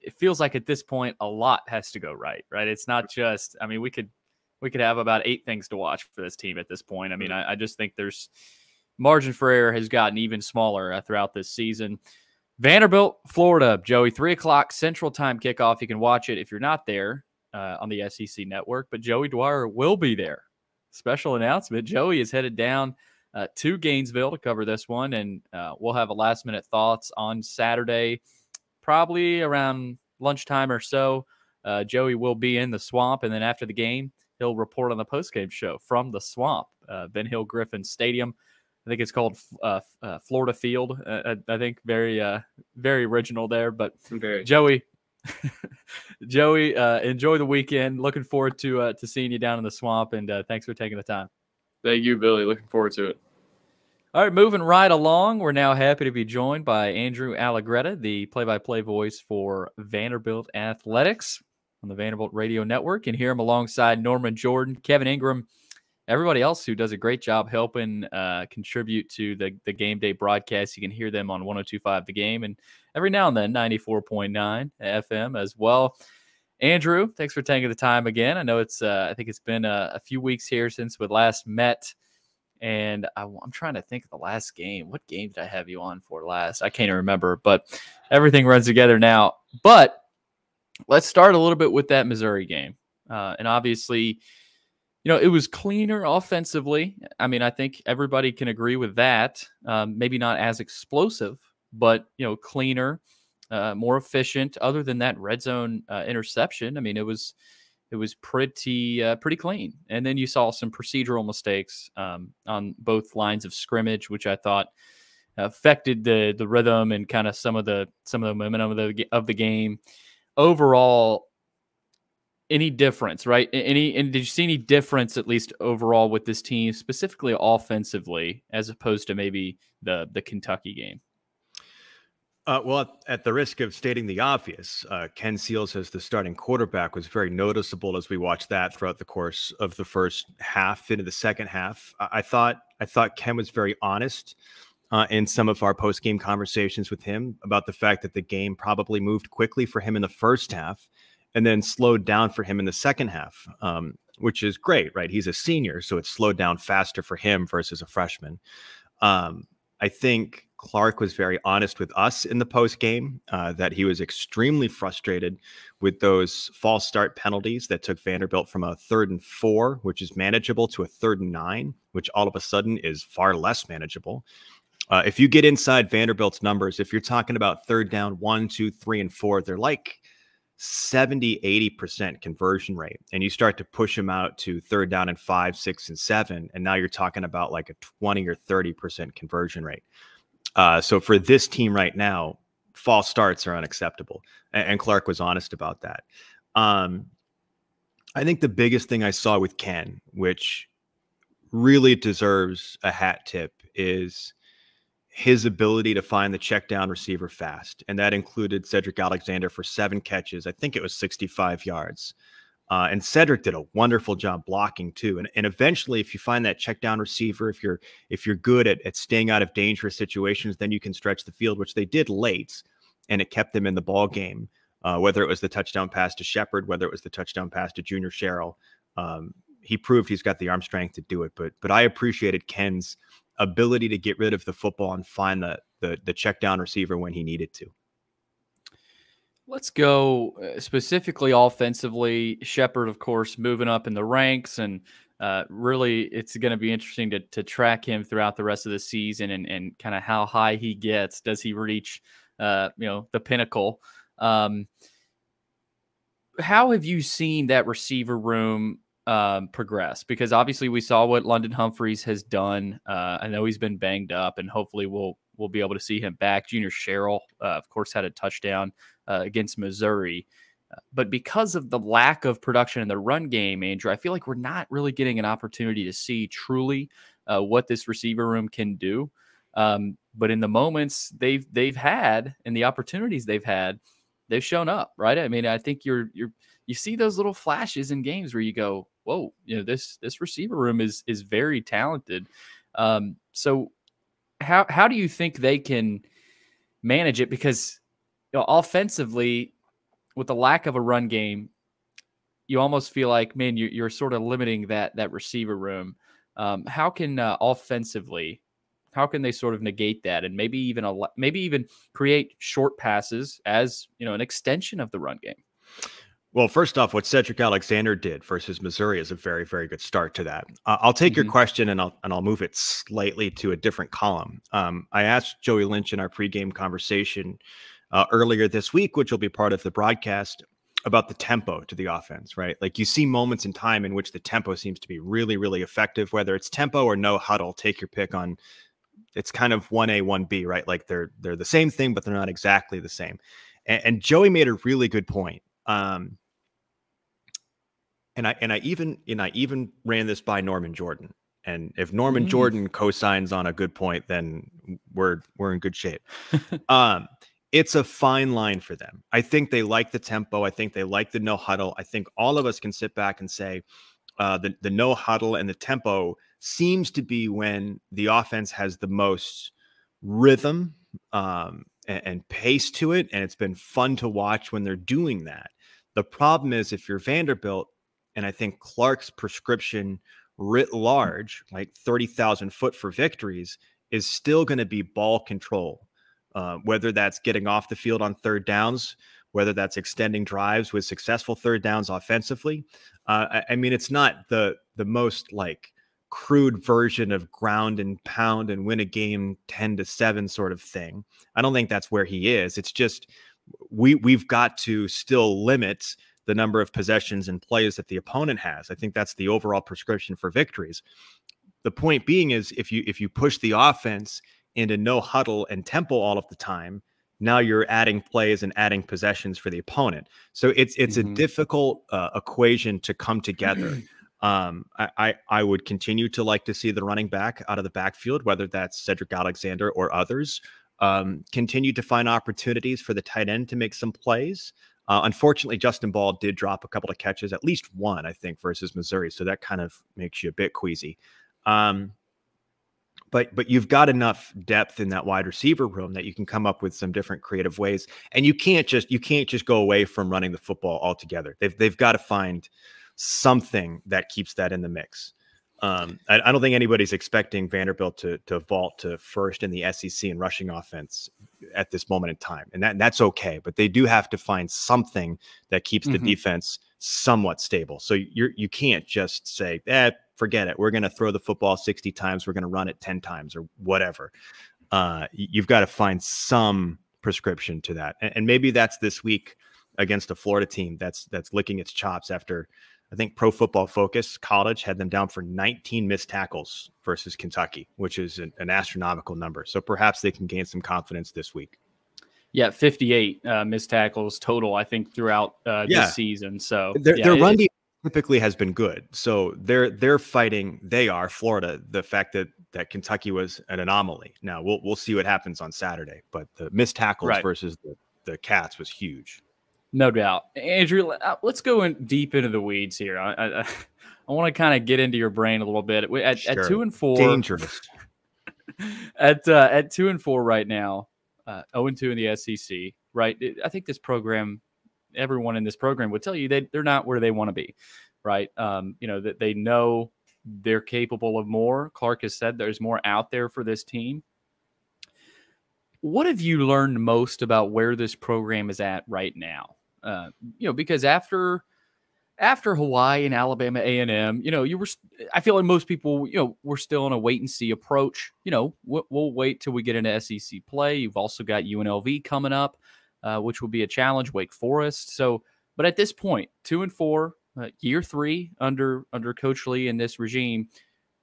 it feels like at this point a lot has to go right, right? It's not just, I mean, we could we could have about eight things to watch for this team at this point. I mean, mm-hmm. I, I, just think there's margin for error has gotten even smaller uh, throughout this season. Vanderbilt, Florida, Joey, three o'clock Central Time kickoff. You can watch it if you're not there uh, on the SEC network, but Joey Dwyer will be there. Special announcement Joey is headed down uh, to Gainesville to cover this one, and uh, we'll have a last minute thoughts on Saturday, probably around lunchtime or so. Uh, Joey will be in the swamp, and then after the game, he'll report on the postgame show from the swamp, uh, Ben Hill Griffin Stadium. I think it's called uh, uh, Florida Field. Uh, I, I, think very, uh, very original there. But very. Joey, Joey, uh, enjoy the weekend. Looking forward to uh, to seeing you down in the swamp, and thanks for taking the time. Thank you, Billy. Looking forward to it. All right, moving right along. We're now happy to be joined by Andrew Allegretta, the play-by-play voice for Vanderbilt Athletics on the Vanderbilt Radio Network, and here I'm alongside Norman Jordan, Kevin Ingram everybody else who does a great job helping uh, contribute to the, the game day broadcast. You can hear them on 1025 The Game and every now and then 94.9 FM as well. Andrew, thanks for taking the time again. I know it's, uh, I think it's been a, a, few weeks here since we last met. And I, am trying to think of the last game. What game did I have you on for last? I can't remember, but everything runs together now. But let's start a little bit with that Missouri game. Uh, and obviously, you know, it was cleaner offensively. I mean, I think everybody can agree with that. Um, maybe not as explosive, but you know, cleaner, uh, more efficient. Other than that red zone uh, interception, I mean, it was it was pretty uh, pretty clean. And then you saw some procedural mistakes um, on both lines of scrimmage, which I thought affected the the rhythm and kind of some of the some of the momentum of the of the game. Overall, any difference, right? Any and did you see any difference at least overall with this team, specifically offensively, as opposed to maybe the the Kentucky game? Uh, well, at the risk of stating the obvious, uh, Ken Seals as the starting quarterback was very noticeable as we watched that throughout the course of the first half into the second half. I, I thought I thought Ken was very honest uh, in some of our post game conversations with him about the fact that the game probably moved quickly for him in the first half and then slowed down for him in the second half, um, which is great, right? He's a senior, so it slowed down faster for him versus a freshman. Um, I think Clark was very honest with us in the post game uh, that he was extremely frustrated with those false start penalties that took Vanderbilt from a third and four, which is manageable, to a third and nine, which all of a sudden is far less manageable. Uh, if you get inside Vanderbilt's numbers, if you're talking about third down one, two, three, and four, they're like 70, 80% conversion rate. And you start to push them out to third down and five, six, and seven. And now you're talking about like a 20 or 30% conversion rate. Uh, so for this team right now, false starts are unacceptable. And, and Clark was honest about that. Um, I think the biggest thing I saw with Ken, which really deserves a hat tip, is his ability to find the check down receiver fast. And that included Cedric Alexander for seven catches. I think it was 65 yards. Uh, and Cedric did a wonderful job blocking too. And, and eventually, if you find that check down receiver, if you're if you're good at, at staying out of dangerous situations, then you can stretch the field, which they did late, and it kept them in the ball game. Uh, whether it was the touchdown pass to Sheppard, whether it was the touchdown pass to Junior Sherrill, um, he proved he's got the arm strength to do it. But but I appreciated Ken's ability to get rid of the football and find the the, the check down receiver when he needed to. Let's go uh, specifically offensively. Sheppard, of course, moving up in the ranks, and uh, really, it's going to be interesting to, to track him throughout the rest of the season and, and kind of how high he gets. Does he reach, uh, you know, the pinnacle? Um, how have you seen that receiver room um, progress because obviously we saw what London Humphreys has done. Uh, I know he's been banged up, and hopefully we'll we'll be able to see him back. Junior Sherrill, uh, of course, had a touchdown uh, against Missouri. Uh, but because of the lack of production in the run game, Andrew, I feel like we're not really getting an opportunity to see truly uh, what this receiver room can do. Um, but in the moments they've they've had and the opportunities they've had, they've shown up, right? I mean, I think you're you're you see those little flashes in games where you go, whoa, you know, this this receiver room is is very talented. Um, so how how do you think they can manage it? Because you know, offensively, with the lack of a run game, you almost feel like, man, you're, you're sort of limiting that that receiver room. Um, how can uh, offensively how can they sort of negate that and maybe even a maybe even create short passes as you know an extension of the run game? Well, first off, what Cedric Alexander did versus Missouri is a very, very good start to that. Uh, I'll take mm-hmm. your question and I'll and I'll move it slightly to a different column. Um, I asked Joey Lynch in our pregame conversation uh, earlier this week, which will be part of the broadcast, about the tempo to the offense. Right, like you see moments in time in which the tempo seems to be really, really effective. Whether it's tempo or no huddle, take your pick on. It's kind of one A, one B, right? Like they're they're the same thing, but they're not exactly the same. And, and Joey made a really good point. Um, and I and I even and I even ran this by Norman Jordan. And if Norman mm. Jordan co-signs on a good point, then we're we're in good shape. um, it's a fine line for them. I think they like the tempo. I think they like the no huddle. I think all of us can sit back and say uh, the the no huddle and the tempo seems to be when the offense has the most rhythm um, and, and pace to it, and it's been fun to watch when they're doing that. The problem is if you're Vanderbilt, and I think Clark's prescription writ mm. large, like 30,000 foot for victories, is still going to be ball control. Uh, whether that's getting off the field on third downs, whether that's extending drives with successful third downs offensively. Uh, I, I, mean, it's not the the most like crude version of ground and pound and win a game 10 to 7 sort of thing. I don't think that's where he is. It's just we we've got to still limit the number of possessions and plays that the opponent has. I think that's the overall prescription for victories. The point being is if you if you push the offense into no huddle and tempo all of the time, now you're adding plays and adding possessions for the opponent. So it's it's mm-hmm. a difficult uh, equation to come together. Um, I, I, I would continue to like to see the running back out of the backfield, whether that's Cedric Alexander or others. Um, continue to find opportunities for the tight end to make some plays. Uh, unfortunately, Justin Ball did drop a couple of catches, at least one, I think, versus Missouri. So that kind of makes you a bit queasy. Um, but but you've got enough depth in that wide receiver room that you can come up with some different creative ways. And you can't just you can't just go away from running the football altogether. They've they've got to find something that keeps that in the mix. Um, I, I, don't think anybody's expecting Vanderbilt to to vault to first in the SEC in rushing offense at this moment in time, and that that's okay. But they do have to find something that keeps mm-hmm. the defense somewhat stable. So you're you can't just say, "eh, forget it. We're going to throw the football sixty times. We're going to run it ten times, or whatever." Uh, you've got to find some prescription to that, and, and maybe that's this week against a Florida team that's that's licking its chops after I think Pro Football Focus College had them down for 19 missed tackles versus Kentucky, which is an, an astronomical number. So perhaps they can gain some confidence this week. Yeah, 58 uh, missed tackles total, I think, throughout uh, yeah. this season. So their, yeah, their run defense typically has been good. So they're they're fighting. They are Florida. The fact that that Kentucky was an anomaly. Now we'll we'll see what happens on Saturday. But the missed tackles right. versus the, the Cats was huge. No doubt, Andrew. Uh, let's go in deep into the weeds here. I, I, I want to kind of get into your brain a little bit. At, sure. at two and four, dangerous. at uh, at two and four right now, uh, zero oh and two in the SEC. Right, I think this program, everyone in this program would tell you they they're not where they want to be. Right, um, you know that they know they're capable of more. Clark has said there's more out there for this team. What have you learned most about where this program is at right now? Uh, you know, because after after Hawaii and Alabama A and M, you know, you were. I feel like most people, you know, we're still in a wait and see approach. You know, we'll, we'll wait till we get into SEC play. You've also got UNLV coming up, uh, which will be a challenge. Wake Forest. So, but at this point, two and four, uh, year three under under Coach Lea in this regime,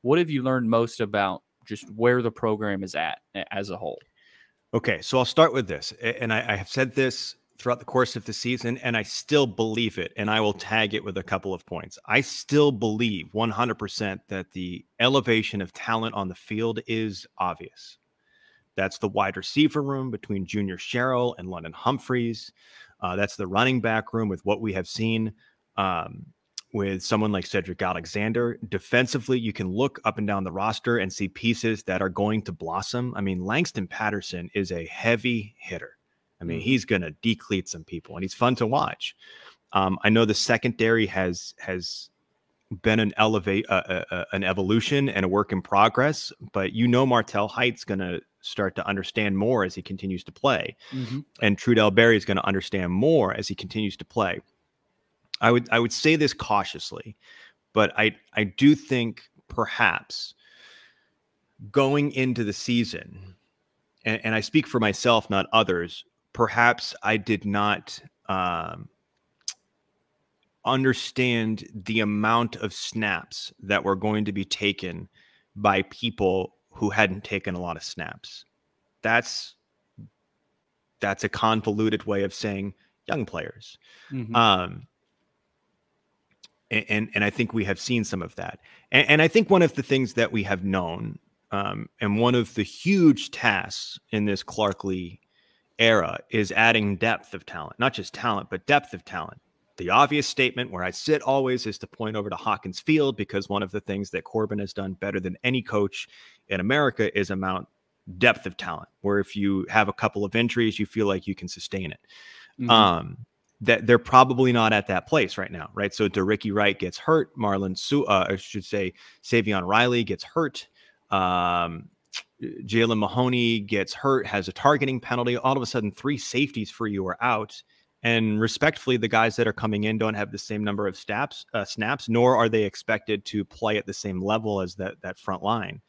what have you learned most about just where the program is at as a whole? Okay, so I'll start with this, and I, I have said this throughout the course of the season, and I still believe it. And I will tag it with a couple of points. I still believe 100% that the elevation of talent on the field is obvious. That's the wide receiver room between Junior Sherrill and London Humphreys. Uh, that's the running back room with what we have seen um, with someone like Cedric Alexander. Defensively, you can look up and down the roster and see pieces that are going to blossom. I mean, Langston Patterson is a heavy hitter. I mean, mm-hmm. he's going to decleat some people, and he's fun to watch. Um, I know the secondary has has been an elevate, uh, uh, uh, an evolution and a work in progress. But you know, Martel Hight's going to start to understand more as he continues to play, mm-hmm. and Trudell Berry is going to understand more as he continues to play. I would I would say this cautiously, but I I do think perhaps going into the season, and, and I speak for myself, not others. Perhaps I did not. Um, understand the amount of snaps that were going to be taken by people who hadn't taken a lot of snaps. That's that's a convoluted way of saying young players. Mm-hmm. Um, and, and, I think we have seen some of that. And, and I think one of the things that we have known, um, and one of the huge tasks in this Clark Lea era is adding depth of talent, not just talent, but depth of talent the obvious statement where I sit always is to point over to Hawkins Field because one of the things that Corbin has done better than any coach in America is amount depth of talent. Where if you have a couple of injuries, you feel like you can sustain it. Mm-hmm. Um, that they're probably not at that place right now, right? So Ricky Wright gets hurt, Marlon Su, uh, I should say Savion Riley gets hurt. Um, Jaylen Mahoney gets hurt, has a targeting penalty. All of a sudden, three safeties for you are out and respectfully, the guys that are coming in don't have the same number of snaps, uh, snaps, nor are they expected to play at the same level as that that front line.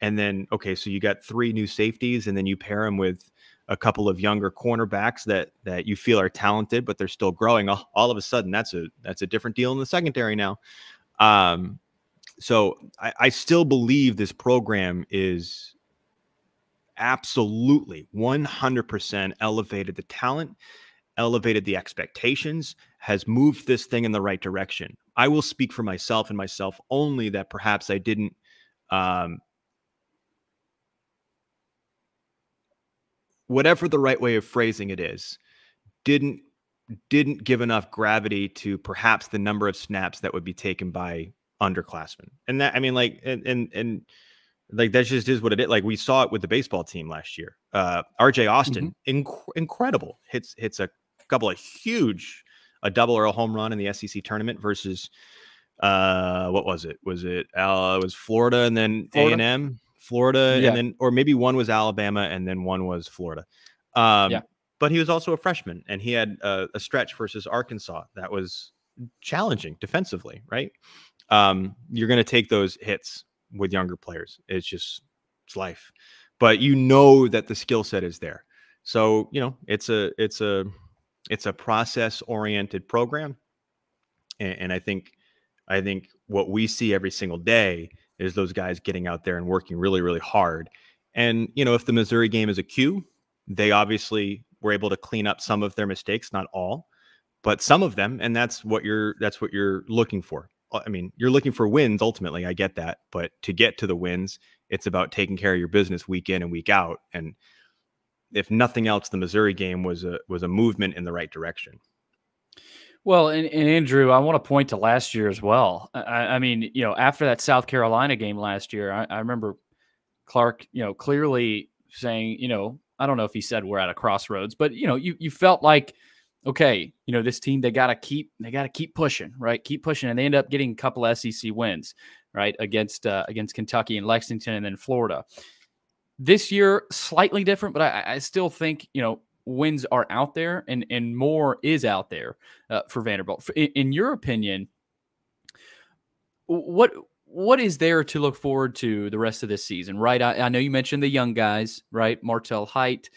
And then, okay, so you got three new safeties, and then you pair them with a couple of younger cornerbacks that that you feel are talented, but they're still growing. All, all of a sudden, that's a that's a different deal in the secondary now. Um, so I, I still believe this program is absolutely 100% elevated the talent elevated the expectations, has moved this thing in the right direction. I will speak for myself and myself only that perhaps I didn't um, whatever the right way of phrasing it is, didn't didn't give enough gravity to perhaps the number of snaps that would be taken by underclassmen. And that I mean like and and and like that just is what it is. Like we saw it with the baseball team last year. Uh RJ Austin, mm-hmm. inc- incredible. Hits hits a couple of huge, a double or a home run in the SEC tournament versus uh what was it? Was it uh it was Florida and then A and M, Florida, yeah. and then or maybe one was Alabama and then one was Florida. Um yeah. but he was also a freshman and he had a, a stretch versus Arkansas that was challenging defensively, right? Um, you're going to take those hits with younger players. It's just it's life, but you know that the skill set is there. So you know it's a it's a it's a process oriented program and, and, i think i think what we see every single day is those guys getting out there and working really really hard and you know if the missouri game is a cue they obviously were able to clean up some of their mistakes not all but some of them and that's what you're that's what you're looking for Uh, i mean you're looking for wins ultimately i get that but to get to the wins it's about taking care of your business week in and week out and if nothing else, the Missouri game was a was a movement in the right direction. Well, and, and Andrew, I want to point to last year as well. I, I, mean, you know, after that South Carolina game last year, I, I remember Clark, you know, clearly saying, you know, I don't know if he said we're at a crossroads, but you know, you you felt like, okay, you know, this team they got to keep they got to keep pushing, right? Keep pushing, and they end up getting a couple SEC wins, right, against uh, against Kentucky and Lexington, and then Florida. This year, slightly different, but I, I still think, you know, wins are out there and, and more is out there uh, for Vanderbilt. In, in your opinion, what what is there to look forward to the rest of this season, right? I, I know you mentioned the young guys, right? Martel Hight,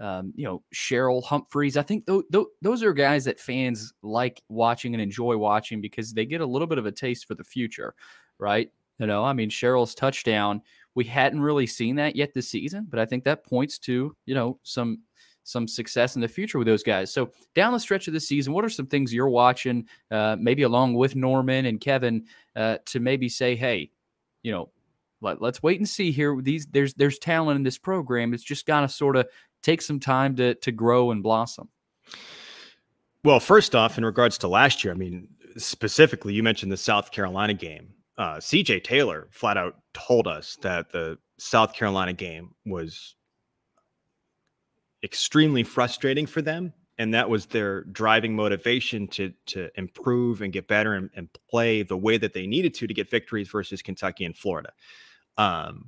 um, you know, Sherrill Humphreys. I think th- th- those are guys that fans like watching and enjoy watching because they get a little bit of a taste for the future, right? You know, I mean, Sherrill's touchdown we hadn't really seen that yet this season, but I think that points to, you know, some some success in the future with those guys. So down the stretch of the season, what are some things you're watching, uh, maybe along with Norman and Kevin, uh, to maybe say, hey, you know, let, let's wait and see here. These there's there's talent in this program. It's just got to sort of take some time to to grow and blossom. Well, first off, in regards to last year, I mean, specifically, you mentioned the South Carolina game uh, CJ Taylor flat out told us that the South Carolina game was extremely frustrating for them and that was their driving motivation to to improve and get better and, and, play the way that they needed to to get victories versus Kentucky and Florida. Um,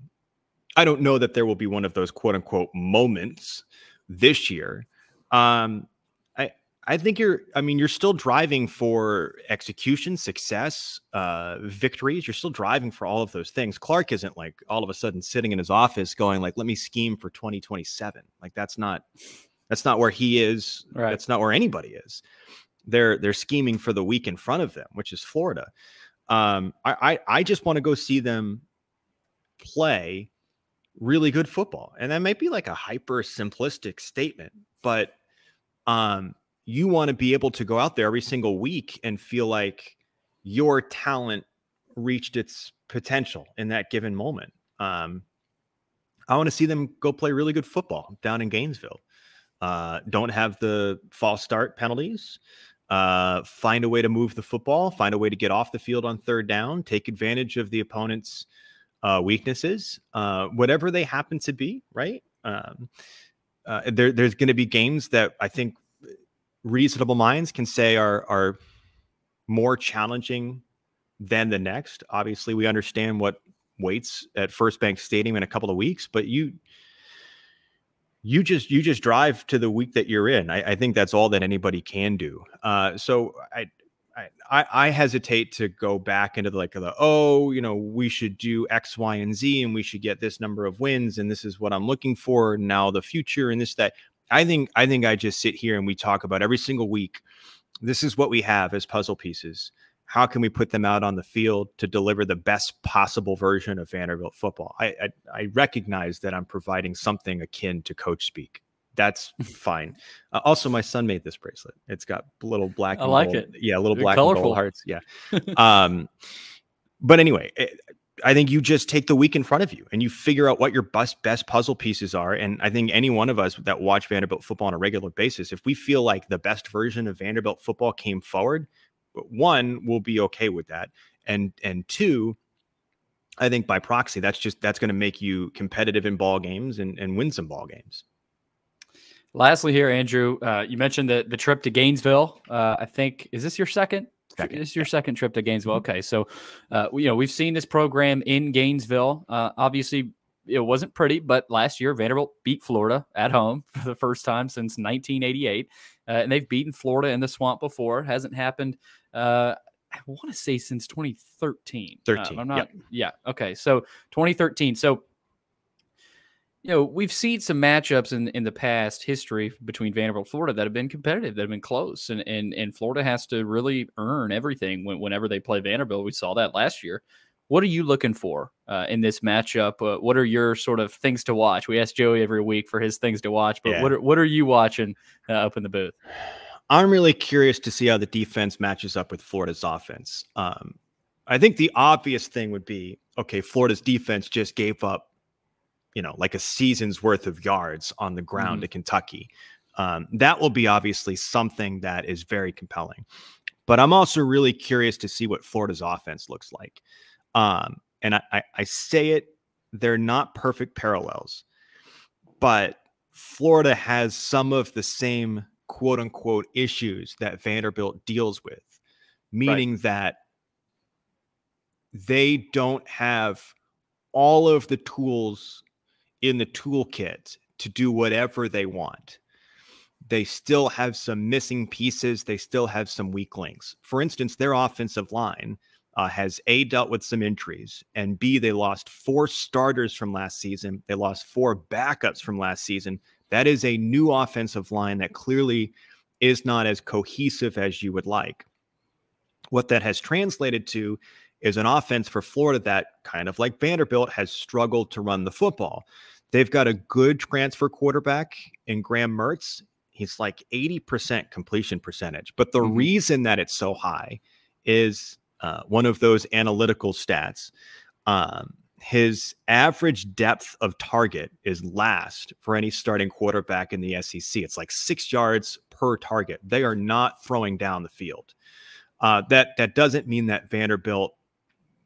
I don't know that there will be one of those quote unquote moments this year. Um, I I think you're. I mean, you're still driving for execution, success, uh, victories. You're still driving for all of those things. Clark isn't like all of a sudden sitting in his office going like, "Let me scheme for 2027." Like that's not that's not where he is. Right. That's not where anybody is. They're they're scheming for the week in front of them, which is Florida. Um, I, I I just want to go see them play really good football. And that might be like a hyper simplistic statement, but um, you want to be able to go out there every single week and feel like your talent reached its potential in that given moment. Um, I want to see them go play really good football down in Gainesville. Uh, don't have the false start penalties. Uh, find a way to move the football, find a way to get off the field on third down, take advantage of the opponent's uh, weaknesses, uh, whatever they happen to be, right? Um, uh, there, there's going to be games that I think reasonable minds can say are are more challenging than the next. Obviously, we understand what waits at FirstBank Stadium in a couple of weeks, but you you just you just drive to the week that you're in. I, I think that's all that anybody can do. Uh, so I I, I hesitate to go back into the, like the oh you know we should do X Y and Z and we should get this number of wins and this is what I'm looking for now the future and this that. I think I think I just sit here and we talk about every single week this is what we have as puzzle pieces. How can we put them out on the field to deliver the best possible version of Vanderbilt football? I I, I recognize that I'm providing something akin to coach speak that's fine. Uh, also, my son made this bracelet. It's got little black. I like gold, it. Yeah, little black colorful hearts. Yeah. um, but anyway, it, eh, I think you just take the week in front of you and you figure out what your best best puzzle pieces are. And I think any one of us that watch Vanderbilt football on a regular basis, if we feel like the best version of Vanderbilt football came forward, one, we'll be okay with that, and and two, I think by proxy, that's just that's going to make you competitive in ball games and, and win some ball games. Lastly, here, Andrew, uh, you mentioned the the trip to Gainesville. Uh, I think is this your second? Second. This is your second trip to Gainesville. Mm-hmm. Okay, so uh, you know we've seen this program in Gainesville. Uh, obviously, it wasn't pretty, but last year Vanderbilt beat Florida at home for the first time since 1988, uh, and they've beaten Florida in the Swamp before. It hasn't happened. Uh, I want to say since 2013. 13. I'm not. Yep. Yeah. Okay. So 2013. So you know, we've seen some matchups in in the past history between Vanderbilt Florida that have been competitive, that have been close, and and and Florida has to really earn everything when, whenever they play Vanderbilt. We saw that last year. What are you looking for uh, in this matchup? Uh, what are your sort of things to watch? We ask Joey every week for his things to watch, but yeah. what are what are you watching uh, up in the booth? I'm really curious to see how the defense matches up with Florida's offense. Um, I think the obvious thing would be okay. Florida's defense just gave up you know, like a season's worth of yards on the ground mm-hmm. to Kentucky. Um, that will be obviously something that is very compelling. But I'm also really curious to see what Florida's offense looks like. Um, and I, I, I say it, they're not perfect parallels, but Florida has some of the same quote unquote issues that Vanderbilt deals with, meaning right. that they don't have all of the tools in the toolkit to do whatever they want. They still have some missing pieces. They still have some weak links. For instance, their offensive line uh, has A, dealt with some injuries, and B, they lost four starters from last season. They lost four backups from last season. That is a new offensive line that clearly is not as cohesive as you would like. What that has translated to is an offense for Florida that, kind of like Vanderbilt, has struggled to run the football. They've got a good transfer quarterback in Graham Mertz. He's like 80% completion percentage. But the mm-hmm. reason that it's so high is uh, one of those analytical stats. Um, his average depth of target is last for any starting quarterback in the SEC. It's like six yards per target. They are not throwing down the field. Uh, that that doesn't mean that Vanderbilt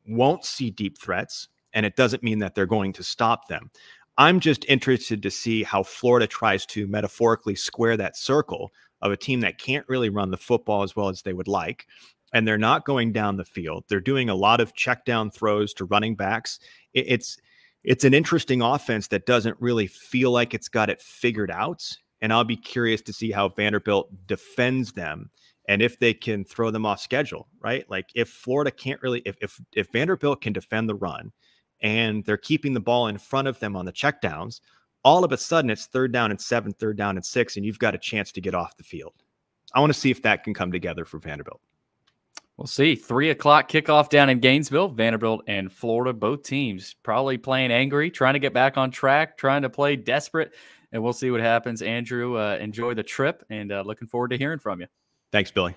won't see deep threats, and it doesn't mean that they're going to stop them. I'm just interested to see how Florida tries to metaphorically square that circle of a team that can't really run the football as well as they would like. And they're not going down the field. They're doing a lot of check down throws to running backs. It's it's an interesting offense that doesn't really feel like it's got it figured out. And I'll be curious to see how Vanderbilt defends them and if they can throw them off schedule, right? Like if Florida can't really, if if, if Vanderbilt can defend the run and they're keeping the ball in front of them on the checkdowns, all of a sudden it's third down and seven, third down and six, and you've got a chance to get off the field. I want to see if that can come together for Vanderbilt. We'll see. Three o'clock kickoff down in Gainesville. Vanderbilt and Florida, both teams probably playing angry, trying to get back on track, trying to play desperate. And we'll see what happens. Andrew, uh, enjoy the trip and uh, looking forward to hearing from you. Thanks, Billy.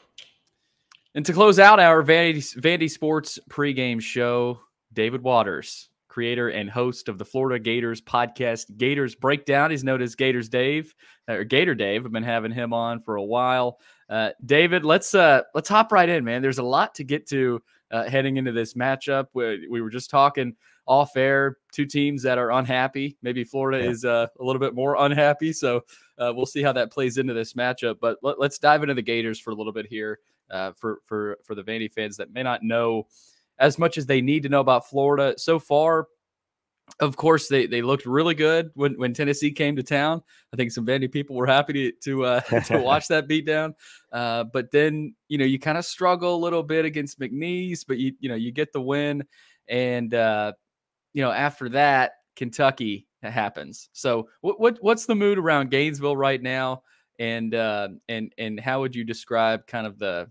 And to close out our Vandy, Vandy Sports pregame show, David Waters, creator and host of the Florida Gators podcast, Gators Breakdown. He's known as Gators Dave or Gator Dave. I've been having him on for a while. Uh, David, let's uh, let's hop right in, man. There's a lot to get to uh, heading into this matchup. We, we were just talking off air, two teams that are unhappy. Maybe Florida yeah. is uh, a little bit more unhappy. So uh, we'll see how that plays into this matchup. But let, us dive into the Gators for a little bit here uh, for for for the Vandy fans that may not know as much as they need to know about Florida so far of course, they, they looked really good when, when Tennessee came to town. I think some Vandy people were happy to to, uh, to watch that beatdown. Uh, but then you know you kind of struggle a little bit against McNeese, but you you know you get the win, and uh, you know after that Kentucky happens. So what, what what's the mood around Gainesville right now, and uh, and and how would you describe kind of the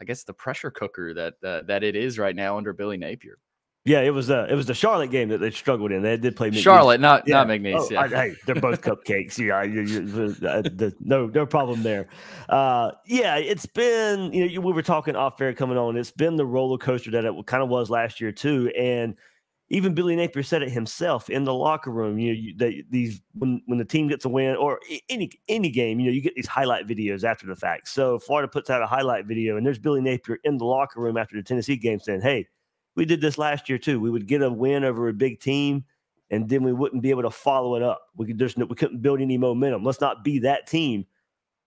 I guess the pressure cooker that uh, that it is right now under Billy Napier? Yeah, it was uh, it was the Charlotte game that they struggled in. They did play McNeese. Charlotte, not yeah. not McNeese. Oh, yeah. I, hey, they're both cupcakes. Yeah, you, you, uh, the, no no problem there. Uh, yeah, it's been you know we were talking off air coming on. It's been the roller coaster that it kind of was last year too, and even Billy Napier said it himself in the locker room. You know, you, these when when the team gets a win or any any game, you know, you get these highlight videos after the fact. So Florida puts out a highlight video, and there's Billy Napier in the locker room after the Tennessee game saying, "Hey." we did this last year too. We would get a win over a big team, and then we wouldn't be able to follow it up. We could no, we couldn't build any momentum. Let's not be that team.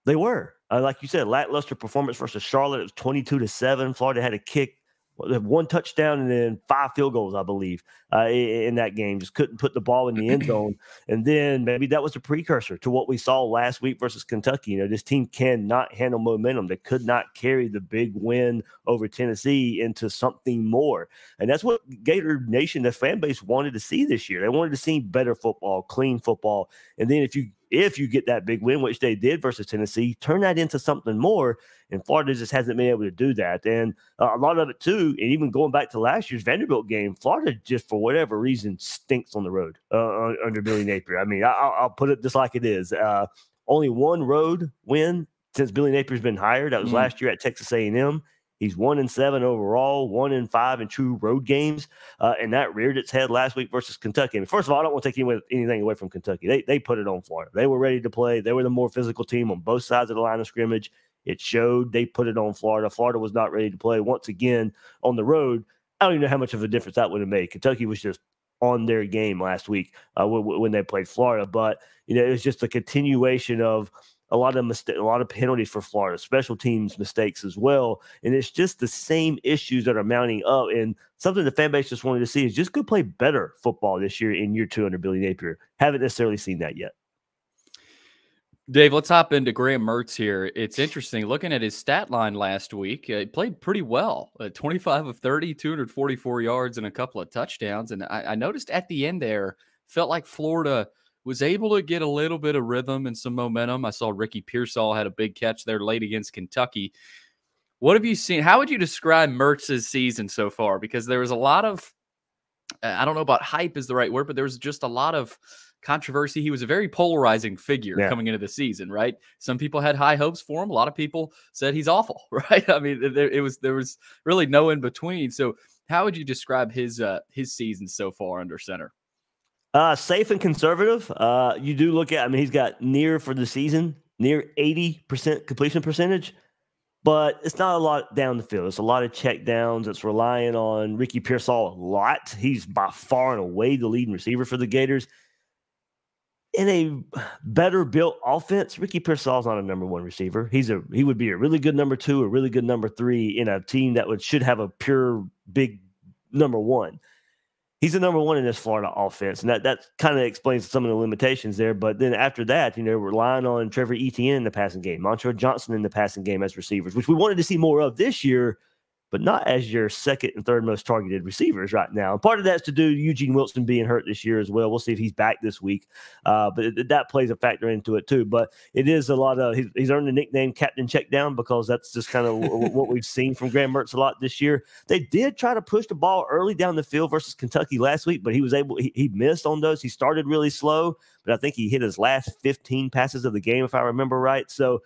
They were, uh, like you said, lackluster performance versus Charlotte. It was 22 to seven. Florida had a kick one touchdown and then five field goals, I believe, uh, in that game. Just couldn't put the ball in the end zone. And then maybe that was a precursor to what we saw last week versus Kentucky. You know, this team cannot handle momentum. They could not carry the big win over Tennessee into something more. And that's what Gator Nation, the fan base, wanted to see this year. They wanted to see better football, clean football. And then if you if you get that big win, which they did versus Tennessee, turn that into something more. And Florida just hasn't been able to do that. And uh, a lot of it, too, and even going back to last year's Vanderbilt game, Florida just for whatever reason stinks on the road uh, under Billy Napier. I mean, I, will put it just like it is. Uh, only one road win since Billy Napier's been hired. That was mm-hmm. last year at Texas A&M. He's one and seven overall, one and five in true road games, uh, and that reared its head last week versus Kentucky. I mean, first of all, I don't want to take anything away from Kentucky. They they put it on Florida. They were ready to play. They were the more physical team on both sides of the line of scrimmage. It showed. They put it on Florida. Florida was not ready to play once again on the road. I don't even know how much of a difference that would have made. Kentucky was just on their game last week uh, when, when they played Florida, but you know it was just a continuation of a lot of mistake, a lot of penalties for Florida, special teams mistakes as well. And it's just the same issues that are mounting up. And something the fan base just wanted to see is just go play better football this year in year two under Billy Napier. Haven't necessarily seen that yet. Dave, let's hop into Graham Mertz here. It's interesting looking at his stat line last week. Uh, he played pretty well uh, 25 of 30, 244 yards, and a couple of touchdowns. And I, I noticed at the end there, felt like Florida – was able to get a little bit of rhythm and some momentum. I saw Ricky Pearsall had a big catch there late against Kentucky. What have you seen? How would you describe Mertz's season so far? Because there was a lot of, I don't know about hype is the right word, but there was just a lot of controversy. He was a very polarizing figure yeah. coming into the season, right? Some people had high hopes for him. A lot of people said he's awful, right? I mean, there, it was there was really no in between. So, how would you describe his uh, his season so far under center? Uh, safe and conservative. Uh, you do look at, I mean, he's got near for the season, near 80% completion percentage, but it's not a lot down the field. It's a lot of check downs. It's relying on Ricky Pearsall a lot. He's by far and away the leading receiver for the Gators. in a better built offense, Ricky Pearsall's not a number one receiver. He's a he would be a really good number two, a really good number three in a team that would should have a pure big number one. He's the number one in this Florida offense, and that that kind of explains some of the limitations there. But then after that, you know, relying on Trevor Etienne in the passing game, Montrell Johnson in the passing game as receivers, which we wanted to see more of this year but not as your second and third most targeted receivers right now. And part of that's to do Eugene Wilson being hurt this year as well. We'll see if he's back this week, uh, but it, that plays a factor into it too. But it is a lot of he's, he's earned the nickname Captain Checkdown because that's just kind of what we've seen from Graham Mertz a lot this year. They did try to push the ball early down the field versus Kentucky last week, but he was able he, he missed on those. He started really slow, but I think he hit his last 15 passes of the game if I remember right. So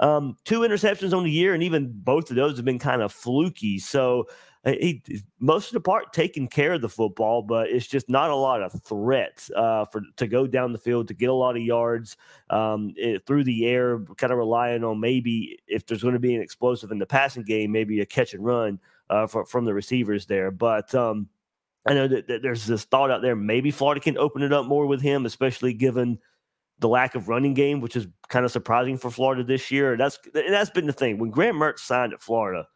um, two interceptions on the year, and even both of those have been kind of fluky. So uh, he most of the part taking care of the football, but it's just not a lot of threats uh, for to go down the field to get a lot of yards um, it, through the air. Kind of relying on maybe if there's going to be an explosive in the passing game, maybe a catch and run uh, for, from the receivers there. But um, I know that, that, there's this thought out there maybe Florida can open it up more with him, especially given the lack of running game, which is kind of surprising for Florida this year. That's and that's been the thing. When Graham Mertz signed at Florida,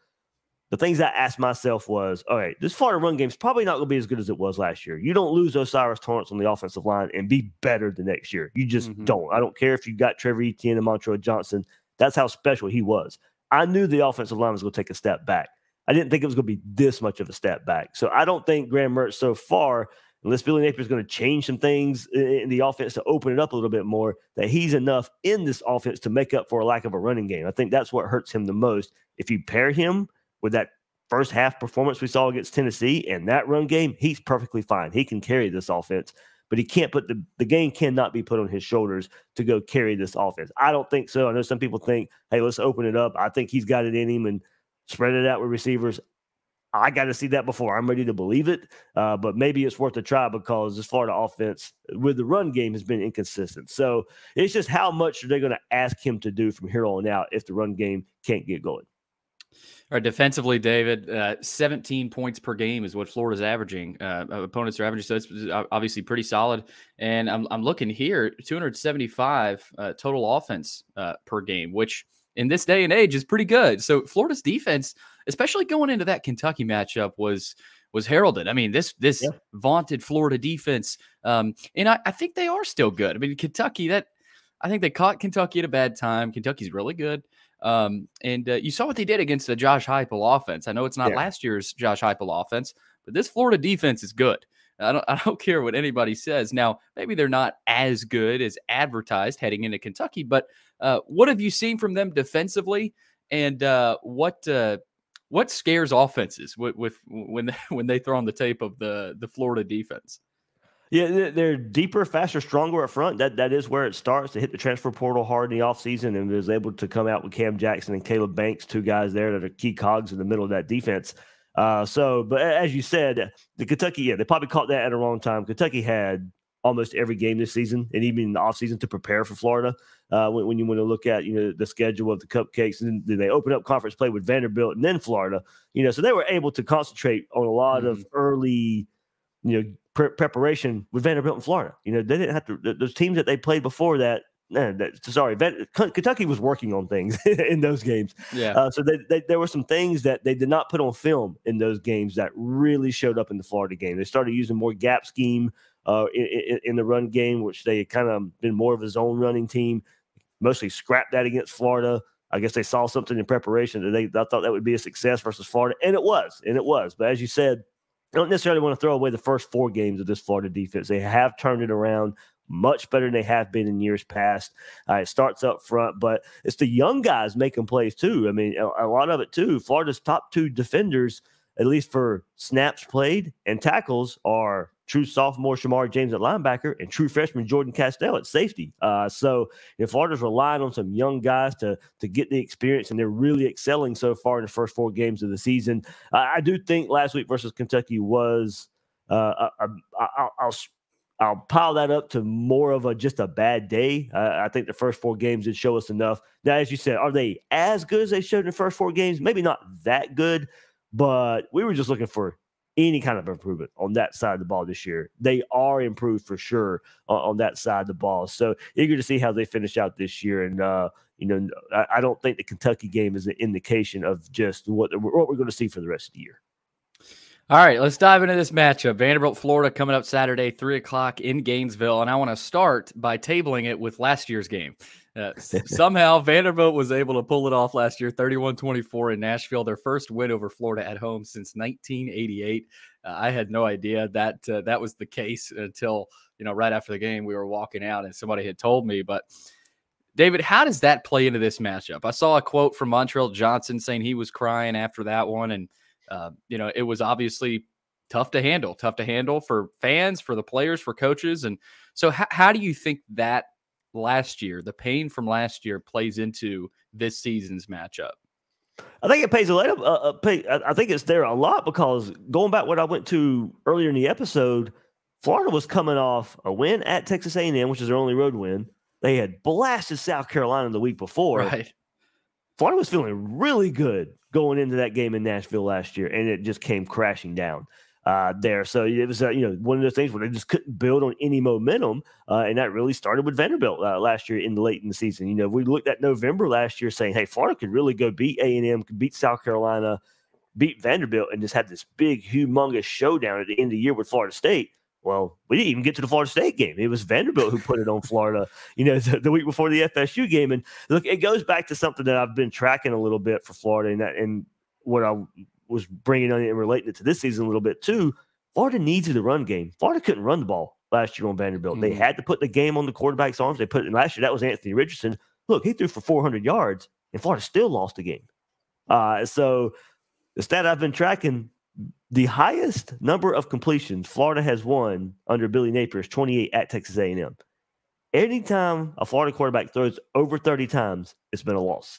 the things I asked myself was, all right, this Florida run game is probably not going to be as good as it was last year. You don't lose O'Cyrus Torrence on the offensive line and be better the next year. You just mm-hmm. don't. I don't care if you got Trevor Etienne and Montrell Johnson. That's how special he was. I knew the offensive line was going to take a step back. I didn't think it was going to be this much of a step back. So I don't think Graham Mertz so far unless Billy Napier is going to change some things in the offense to open it up a little bit more, that he's enough in this offense to make up for a lack of a running game. I think that's what hurts him the most. If you pair him with that first half performance we saw against Tennessee and that run game, he's perfectly fine. He can carry this offense, but he can't put the, the game cannot be put on his shoulders to go carry this offense. I don't think so. I know some people think, hey, let's open it up. I think he's got it in him and spread it out with receivers. I got to see that before I'm ready to believe it. Uh, but maybe it's worth a try because this Florida offense with the run game has been inconsistent. So it's just how much are they going to ask him to do from here on out if the run game can't get going? All right, defensively, David, uh, 17 points per game is what Florida's averaging. Uh, opponents are averaging, so it's obviously pretty solid. And I'm, I'm looking here, 275 uh, total offense uh, per game, which in this day and age is pretty good. So Florida's defense, especially going into that Kentucky matchup, was was heralded. I mean, this this yeah. vaunted Florida defense, um, and I, I think they are still good. I mean, Kentucky that I think they caught Kentucky at a bad time. Kentucky's really good. Um, and uh, you saw what they did against the Josh Heupel offense. I know it's not yeah. last year's Josh Heupel offense, but this Florida defense is good. I don't, I don't care what anybody says. Now, maybe they're not as good as advertised heading into Kentucky, but uh, what have you seen from them defensively? And uh, what uh, what scares offenses with, with when they, when they throw on the tape of the the Florida defense? Yeah, they're deeper, faster, stronger up front. That that is where it starts. They hit the transfer portal hard in the offseason and was able to come out with Cam Jackson and Caleb Banks, two guys there that are key cogs in the middle of that defense. Uh, so, but as you said, the Kentucky, yeah, they probably caught that at a wrong time. Kentucky had almost every game this season and even in the offseason to prepare for Florida. Uh, when, when, you want to look at, you know, the schedule of the cupcakes and then they open up conference play with Vanderbilt and then Florida, you know, so they were able to concentrate on a lot mm. of mm-hmm. early, you know, pre- preparation with Vanderbilt and Florida. You know, they didn't have to, those teams that they played before that, sorry, Kentucky was working on things in those games. Yeah. Uh, so they, they, there were some things that they did not put on film in those games that really showed up in the Florida game. They started using more gap scheme uh, in, in, the run game, which they had kind of been more of a zone running team. Mostly scrapped that against Florida. I guess they saw something in preparation that they I thought that would be a success versus Florida, and it was, and it was. But as you said, I don't necessarily want to throw away the first four games of this Florida defense. They have turned it around much better than they have been in years past. Uh, it starts up front, but it's the young guys making plays too. I mean, a, a, lot of it too. Florida's top two defenders, at least for snaps played and tackles, are true sophomore Shemar James at linebacker and true freshman Jordan Castell at safety. Uh, so if Florida's relying on some young guys to to get the experience, and they're really excelling so far in the first four games of the season, I do think last week versus Kentucky was. Uh, a, a, I'll, I'll pile that up to more of a just a bad day. Uh, I think the first four games did show us enough. Now, as you said, are they as good as they showed in the first four games? Maybe not that good, but we were just looking for any kind of improvement on that side of the ball this year. They are improved for sure on, on that side of the ball. So eager to see how they finish out this year. And uh, you know, I, I, don't think the Kentucky game is an indication of just what what we're going to see for the rest of the year. All right, let's dive into this matchup. Vanderbilt, Florida, coming up Saturday, three o'clock in Gainesville, and I want to start by tabling it with last year's game. Uh, somehow Vanderbilt was able to pull it off last year 31-24 in Nashville their first win over Florida at home since 1988 uh, I had no idea that uh, that was the case until you know right after the game we were walking out and somebody had told me but David how does that play into this matchup I saw a quote from Montrell Johnson saying he was crying after that one and uh, you know it was obviously tough to handle tough to handle for fans for the players for coaches and so h- how do you think that last year, the pain from last year plays into this season's matchup? I think it pays a lot. Uh, uh, pay, I think it's there a lot because going back what I went to earlier in the episode, Florida was coming off a win at Texas A&M, which is their only road win. They had blasted South Carolina the week before. Right. Florida was feeling really good going into that game in Nashville last year, and it just came crashing down uh, there. So it was, uh, you know, one of those things where they just couldn't build on any momentum. Uh, and that really started with Vanderbilt uh, last year in the late in the season. You know, we looked at November last year saying, hey, Florida could really go beat A&M, could beat South Carolina, beat Vanderbilt, and just have this big, humongous showdown at the end of the year with Florida State. Well, we didn't even get to the Florida State game. It was Vanderbilt who put it on Florida, you know, the, the, week before the FSU game. And look, it goes back to something that I've been tracking a little bit for Florida, and that, and what I was bringing on and relating it to this season a little bit too. Florida needs the run game. Florida couldn't run the ball last year on Vanderbilt. Mm-hmm. They had to put the game on the quarterback's arms. They put it last year. That was Anthony Richardson. Look, he threw for 400 yards, and Florida still lost the game. Uh, so the stat I've been tracking, the highest number of completions Florida has won under Billy Napier is 28 at Texas A&M. Anytime a Florida quarterback throws over 30 times, it's been a loss.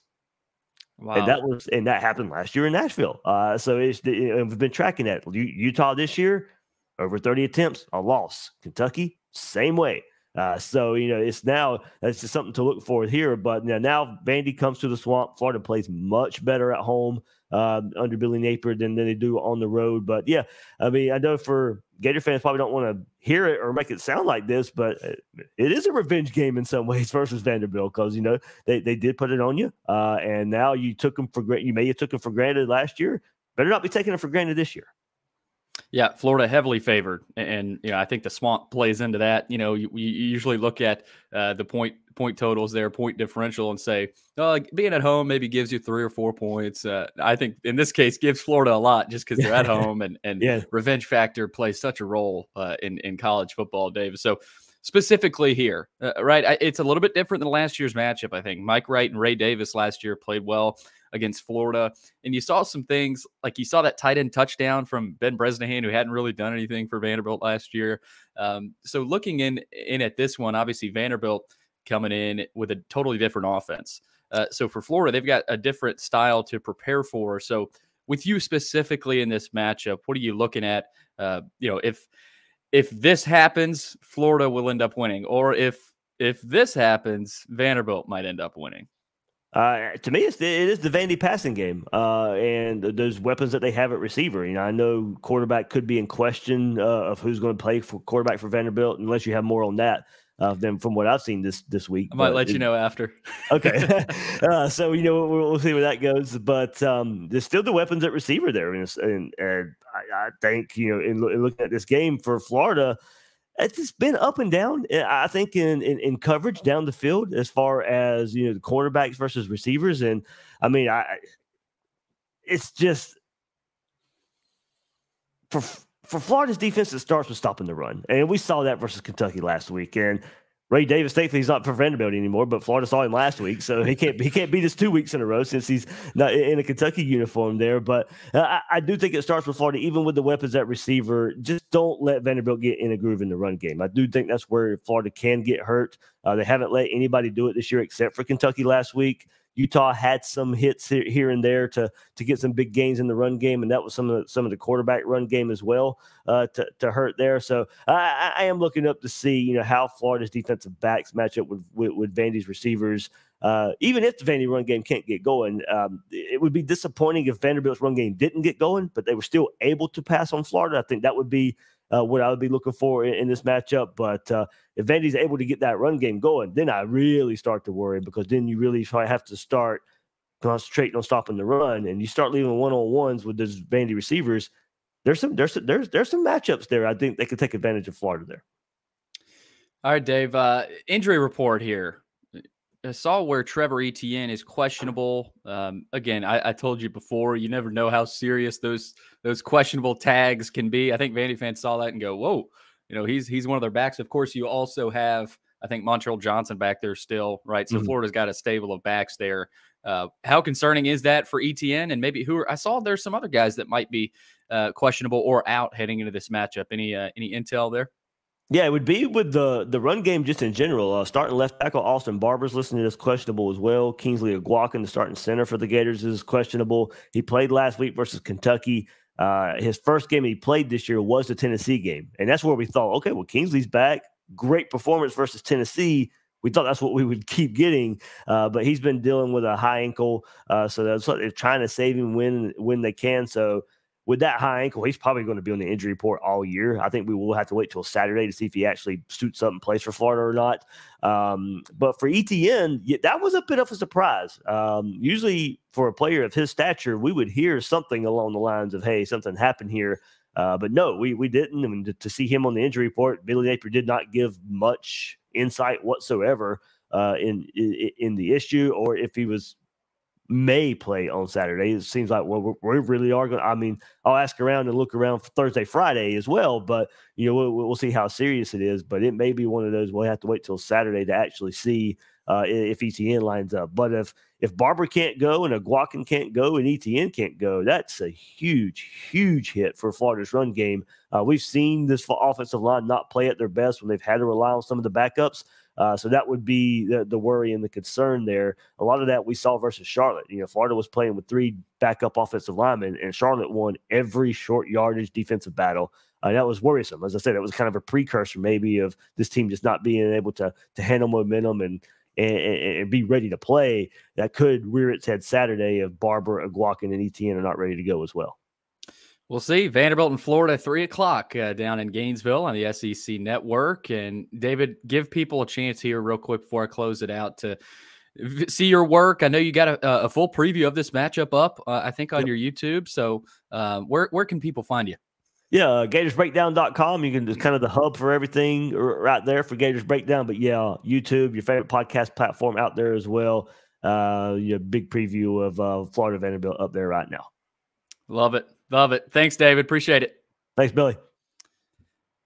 Wow. And that was and that happened last year in Nashville. Uh, so it's we've been tracking that. Utah this year, over 30 attempts, a loss. Kentucky, same way. Uh, so you know it's now that's just something to look for here. But you know, now Vandy comes to the swamp. Florida plays much better at home uh, under Billy Napier than, than they do on the road. But yeah, I mean, I know for Gator fans probably don't want to hear it or make it sound like this, but it is a revenge game in some ways versus Vanderbilt because you know they, they did put it on you, uh, and now you took them for granted. You may have took them for granted last year. Better not be taking it for granted this year. Yeah, Florida heavily favored, and you know I think the swamp plays into that. You know, you, you usually look at uh, the point point totals there, point differential, and say, oh, being at home maybe gives you three or four points. Uh, I think in this case gives Florida a lot just because they're at home, and and yeah. revenge factor plays such a role uh, in in college football, David. So specifically here, uh, right? I, it's a little bit different than last year's matchup. I think Mike Wright and Ray Davis last year played well against Florida. And you saw some things like you saw that tight end touchdown from Ben Bresnahan, who hadn't really done anything for Vanderbilt last year. Um, so looking in in at this one, obviously Vanderbilt coming in with a totally different offense. Uh, so for Florida, they've got a different style to prepare for. So with you specifically in this matchup, what are you looking at? Uh, you know, if if this happens, Florida will end up winning, or if if this happens, Vanderbilt might end up winning. Uh, to me, it's the, it is the Vandy passing game, uh, and those weapons that they have at receiver. You know, I know quarterback could be in question uh, of who's going to play for quarterback for Vanderbilt, unless you have more on that uh, than from what I've seen this this week. I might let it, you know after. okay, uh, so you know we'll, we'll, see where that goes, but um, there's still the weapons at receiver there, and, and, and I, I, think you know in, in looking at this game for Florida it's been up and down. Eh, I think in, in, in coverage down the field as far as you know the quarterbacks versus receivers, and I mean, I it's just for for Florida's defense. It starts with stopping the run, and we saw that versus Kentucky last week. And Ray Davis, thankfully, he's not for Vanderbilt anymore, but Florida saw him last week, so he can't he can't beat us two weeks in a row since he's not in a Kentucky uniform there. But uh, I, I, do think it starts with Florida, even with the weapons at receiver. Just don't let Vanderbilt get in a groove in the run game. I do think that's where Florida can get hurt. Uh, they haven't let anybody do it this year except for Kentucky last week. Utah had some hits here and there to to get some big gains in the run game, and that was some of the, some of the quarterback run game as well uh, to to hurt there. So I, I am looking up to see you know how Florida's defensive backs match up with with, with Vandy's receivers. Uh, even if the Vandy run game can't get going, um, it would be disappointing if Vanderbilt's run game didn't get going, but they were still able to pass on Florida. I think that would be uh, what I would be looking for in, in this matchup. But uh, if Vandy's able to get that run game going, then I really start to worry because then you really have to start concentrating on stopping the run, and you start leaving one on ones with those Vandy receivers. There's some there's there's there's some matchups there. I think they could take advantage of Florida there. All right, Dave. Uh, injury report here. I saw where Trevor Etienne is questionable. Um, again, I, I, told you before, you never know how serious those those questionable tags can be. I think Vandy fans saw that and go, "Whoa!" You know, he's he's one of their backs. Of course, you also have, I think, Montrell Johnson back there still, right? So mm-hmm. Florida's got a stable of backs there. Uh, how concerning is that for Etienne? And maybe who are, I saw there's some other guys that might be uh, questionable or out heading into this matchup. Any uh, any intel there? Yeah, it would be with the the run game just in general. Uh, starting left tackle Austin Barber's listening to this questionable as well. Kingsley Eguakun, the starting center for the Gators, is questionable. He played last week versus Kentucky. Uh, his first game he played this year was the Tennessee game, and that's where we thought, okay, well Kingsley's back, great performance versus Tennessee. We thought that's what we would keep getting, uh, but he's been dealing with a high ankle, uh, so they're trying to save him when when they can. So with that high ankle, he's probably going to be on the injury report all year. I think we will have to wait till Saturday to see if he actually suits up in place for Florida or not. Um, but for Etienne, that was a bit of a surprise. Um, usually, for a player of his stature, we would hear something along the lines of, "Hey, something happened here." Uh, but no, we we didn't. I mean, to, to, see him on the injury report, Billy Napier did not give much insight whatsoever uh, in, in in the issue, or if he was may play on Saturday. It seems like well, we really are going. I mean, I'll ask around and look around for Thursday, Friday as well. But you know, we'll, we'll, see how serious it is. But it may be one of those we'll have to wait till Saturday to actually see uh, if Etienne lines up. But if if Barber can't go and Eguakun can't go and Etienne can't go, that's a huge, huge hit for Florida's run game. Uh, we've seen this offensive line not play at their best when they've had to rely on some of the backups. Uh, so that would be the, the worry and the concern there. A lot of that we saw versus Charlotte. You know, Florida was playing with three backup offensive linemen, and Charlotte won every short yardage defensive battle. Uh, that was worrisome. As I said, it was kind of a precursor, maybe, of this team just not being able to to handle momentum and and, and, be ready to play. That could rear its head Saturday if Barber, Eguakun, and Etienne are not ready to go as well. We'll see. Vanderbilt in Florida, three o'clock uh, down in Gainesville on the SEC network. And David, give people a chance here, real quick, before I close it out to see your work. I know you got a, a full preview of this matchup up, uh, I think, on yep. your YouTube. So, uh, where, where can people find you? Yeah, uh, GatorsBreakdown.com. You can just kind of the hub for everything right there for Gators Breakdown. But yeah, YouTube, your favorite podcast platform out there as well. Uh, your big preview of uh, Florida Vanderbilt up there right now. Love it. Love it. Thanks, David. Appreciate it. Thanks, Billy.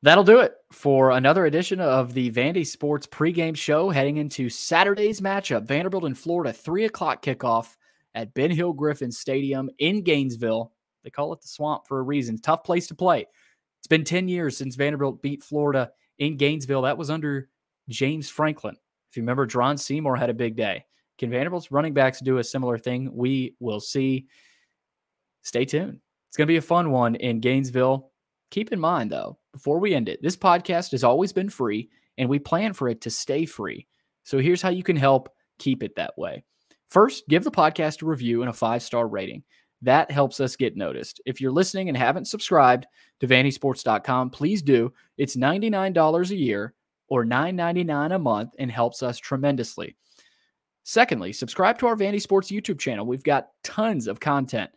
That'll do it for another edition of the Vandy Sports pregame show heading into Saturday's matchup. Vanderbilt in Florida, 3 o'clock kickoff at Ben Hill Griffin Stadium in Gainesville. They call it the swamp for a reason. Tough place to play. It's been 10 years since Vanderbilt beat Florida in Gainesville. That was under James Franklin. If you remember, Jerron Seymour had a big day. Can Vanderbilt's running backs do a similar thing? We will see. Stay tuned. It's going to be a fun one in Gainesville. Keep in mind, though, before we end it, this podcast has always been free and we plan for it to stay free. So here's how you can help keep it that way. First, give the podcast a review and a five star rating. That helps us get noticed. If you're listening and haven't subscribed to VandySports.com, please do. It's $99 a year or $9.99 a month and helps us tremendously. Secondly, subscribe to our Vandy Sports YouTube channel. We've got tons of content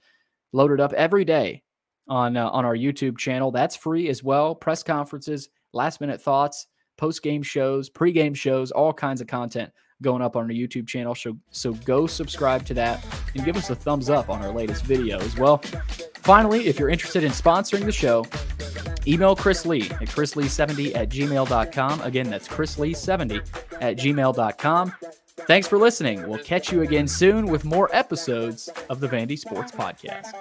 loaded up every day on uh, on our YouTube channel. That's free as well. Press conferences, last minute thoughts, post game shows, pre game shows, all kinds of content going up on our YouTube channel. So so go subscribe to that and give us a thumbs up on our latest video as well. Finally, if you're interested in sponsoring the show, email Chris Lee at chrislee70 at gmail.com. Again, that's chrislee70 at gmail.com. Thanks for listening. We'll catch you again soon with more episodes of the Vandy Sports Podcast.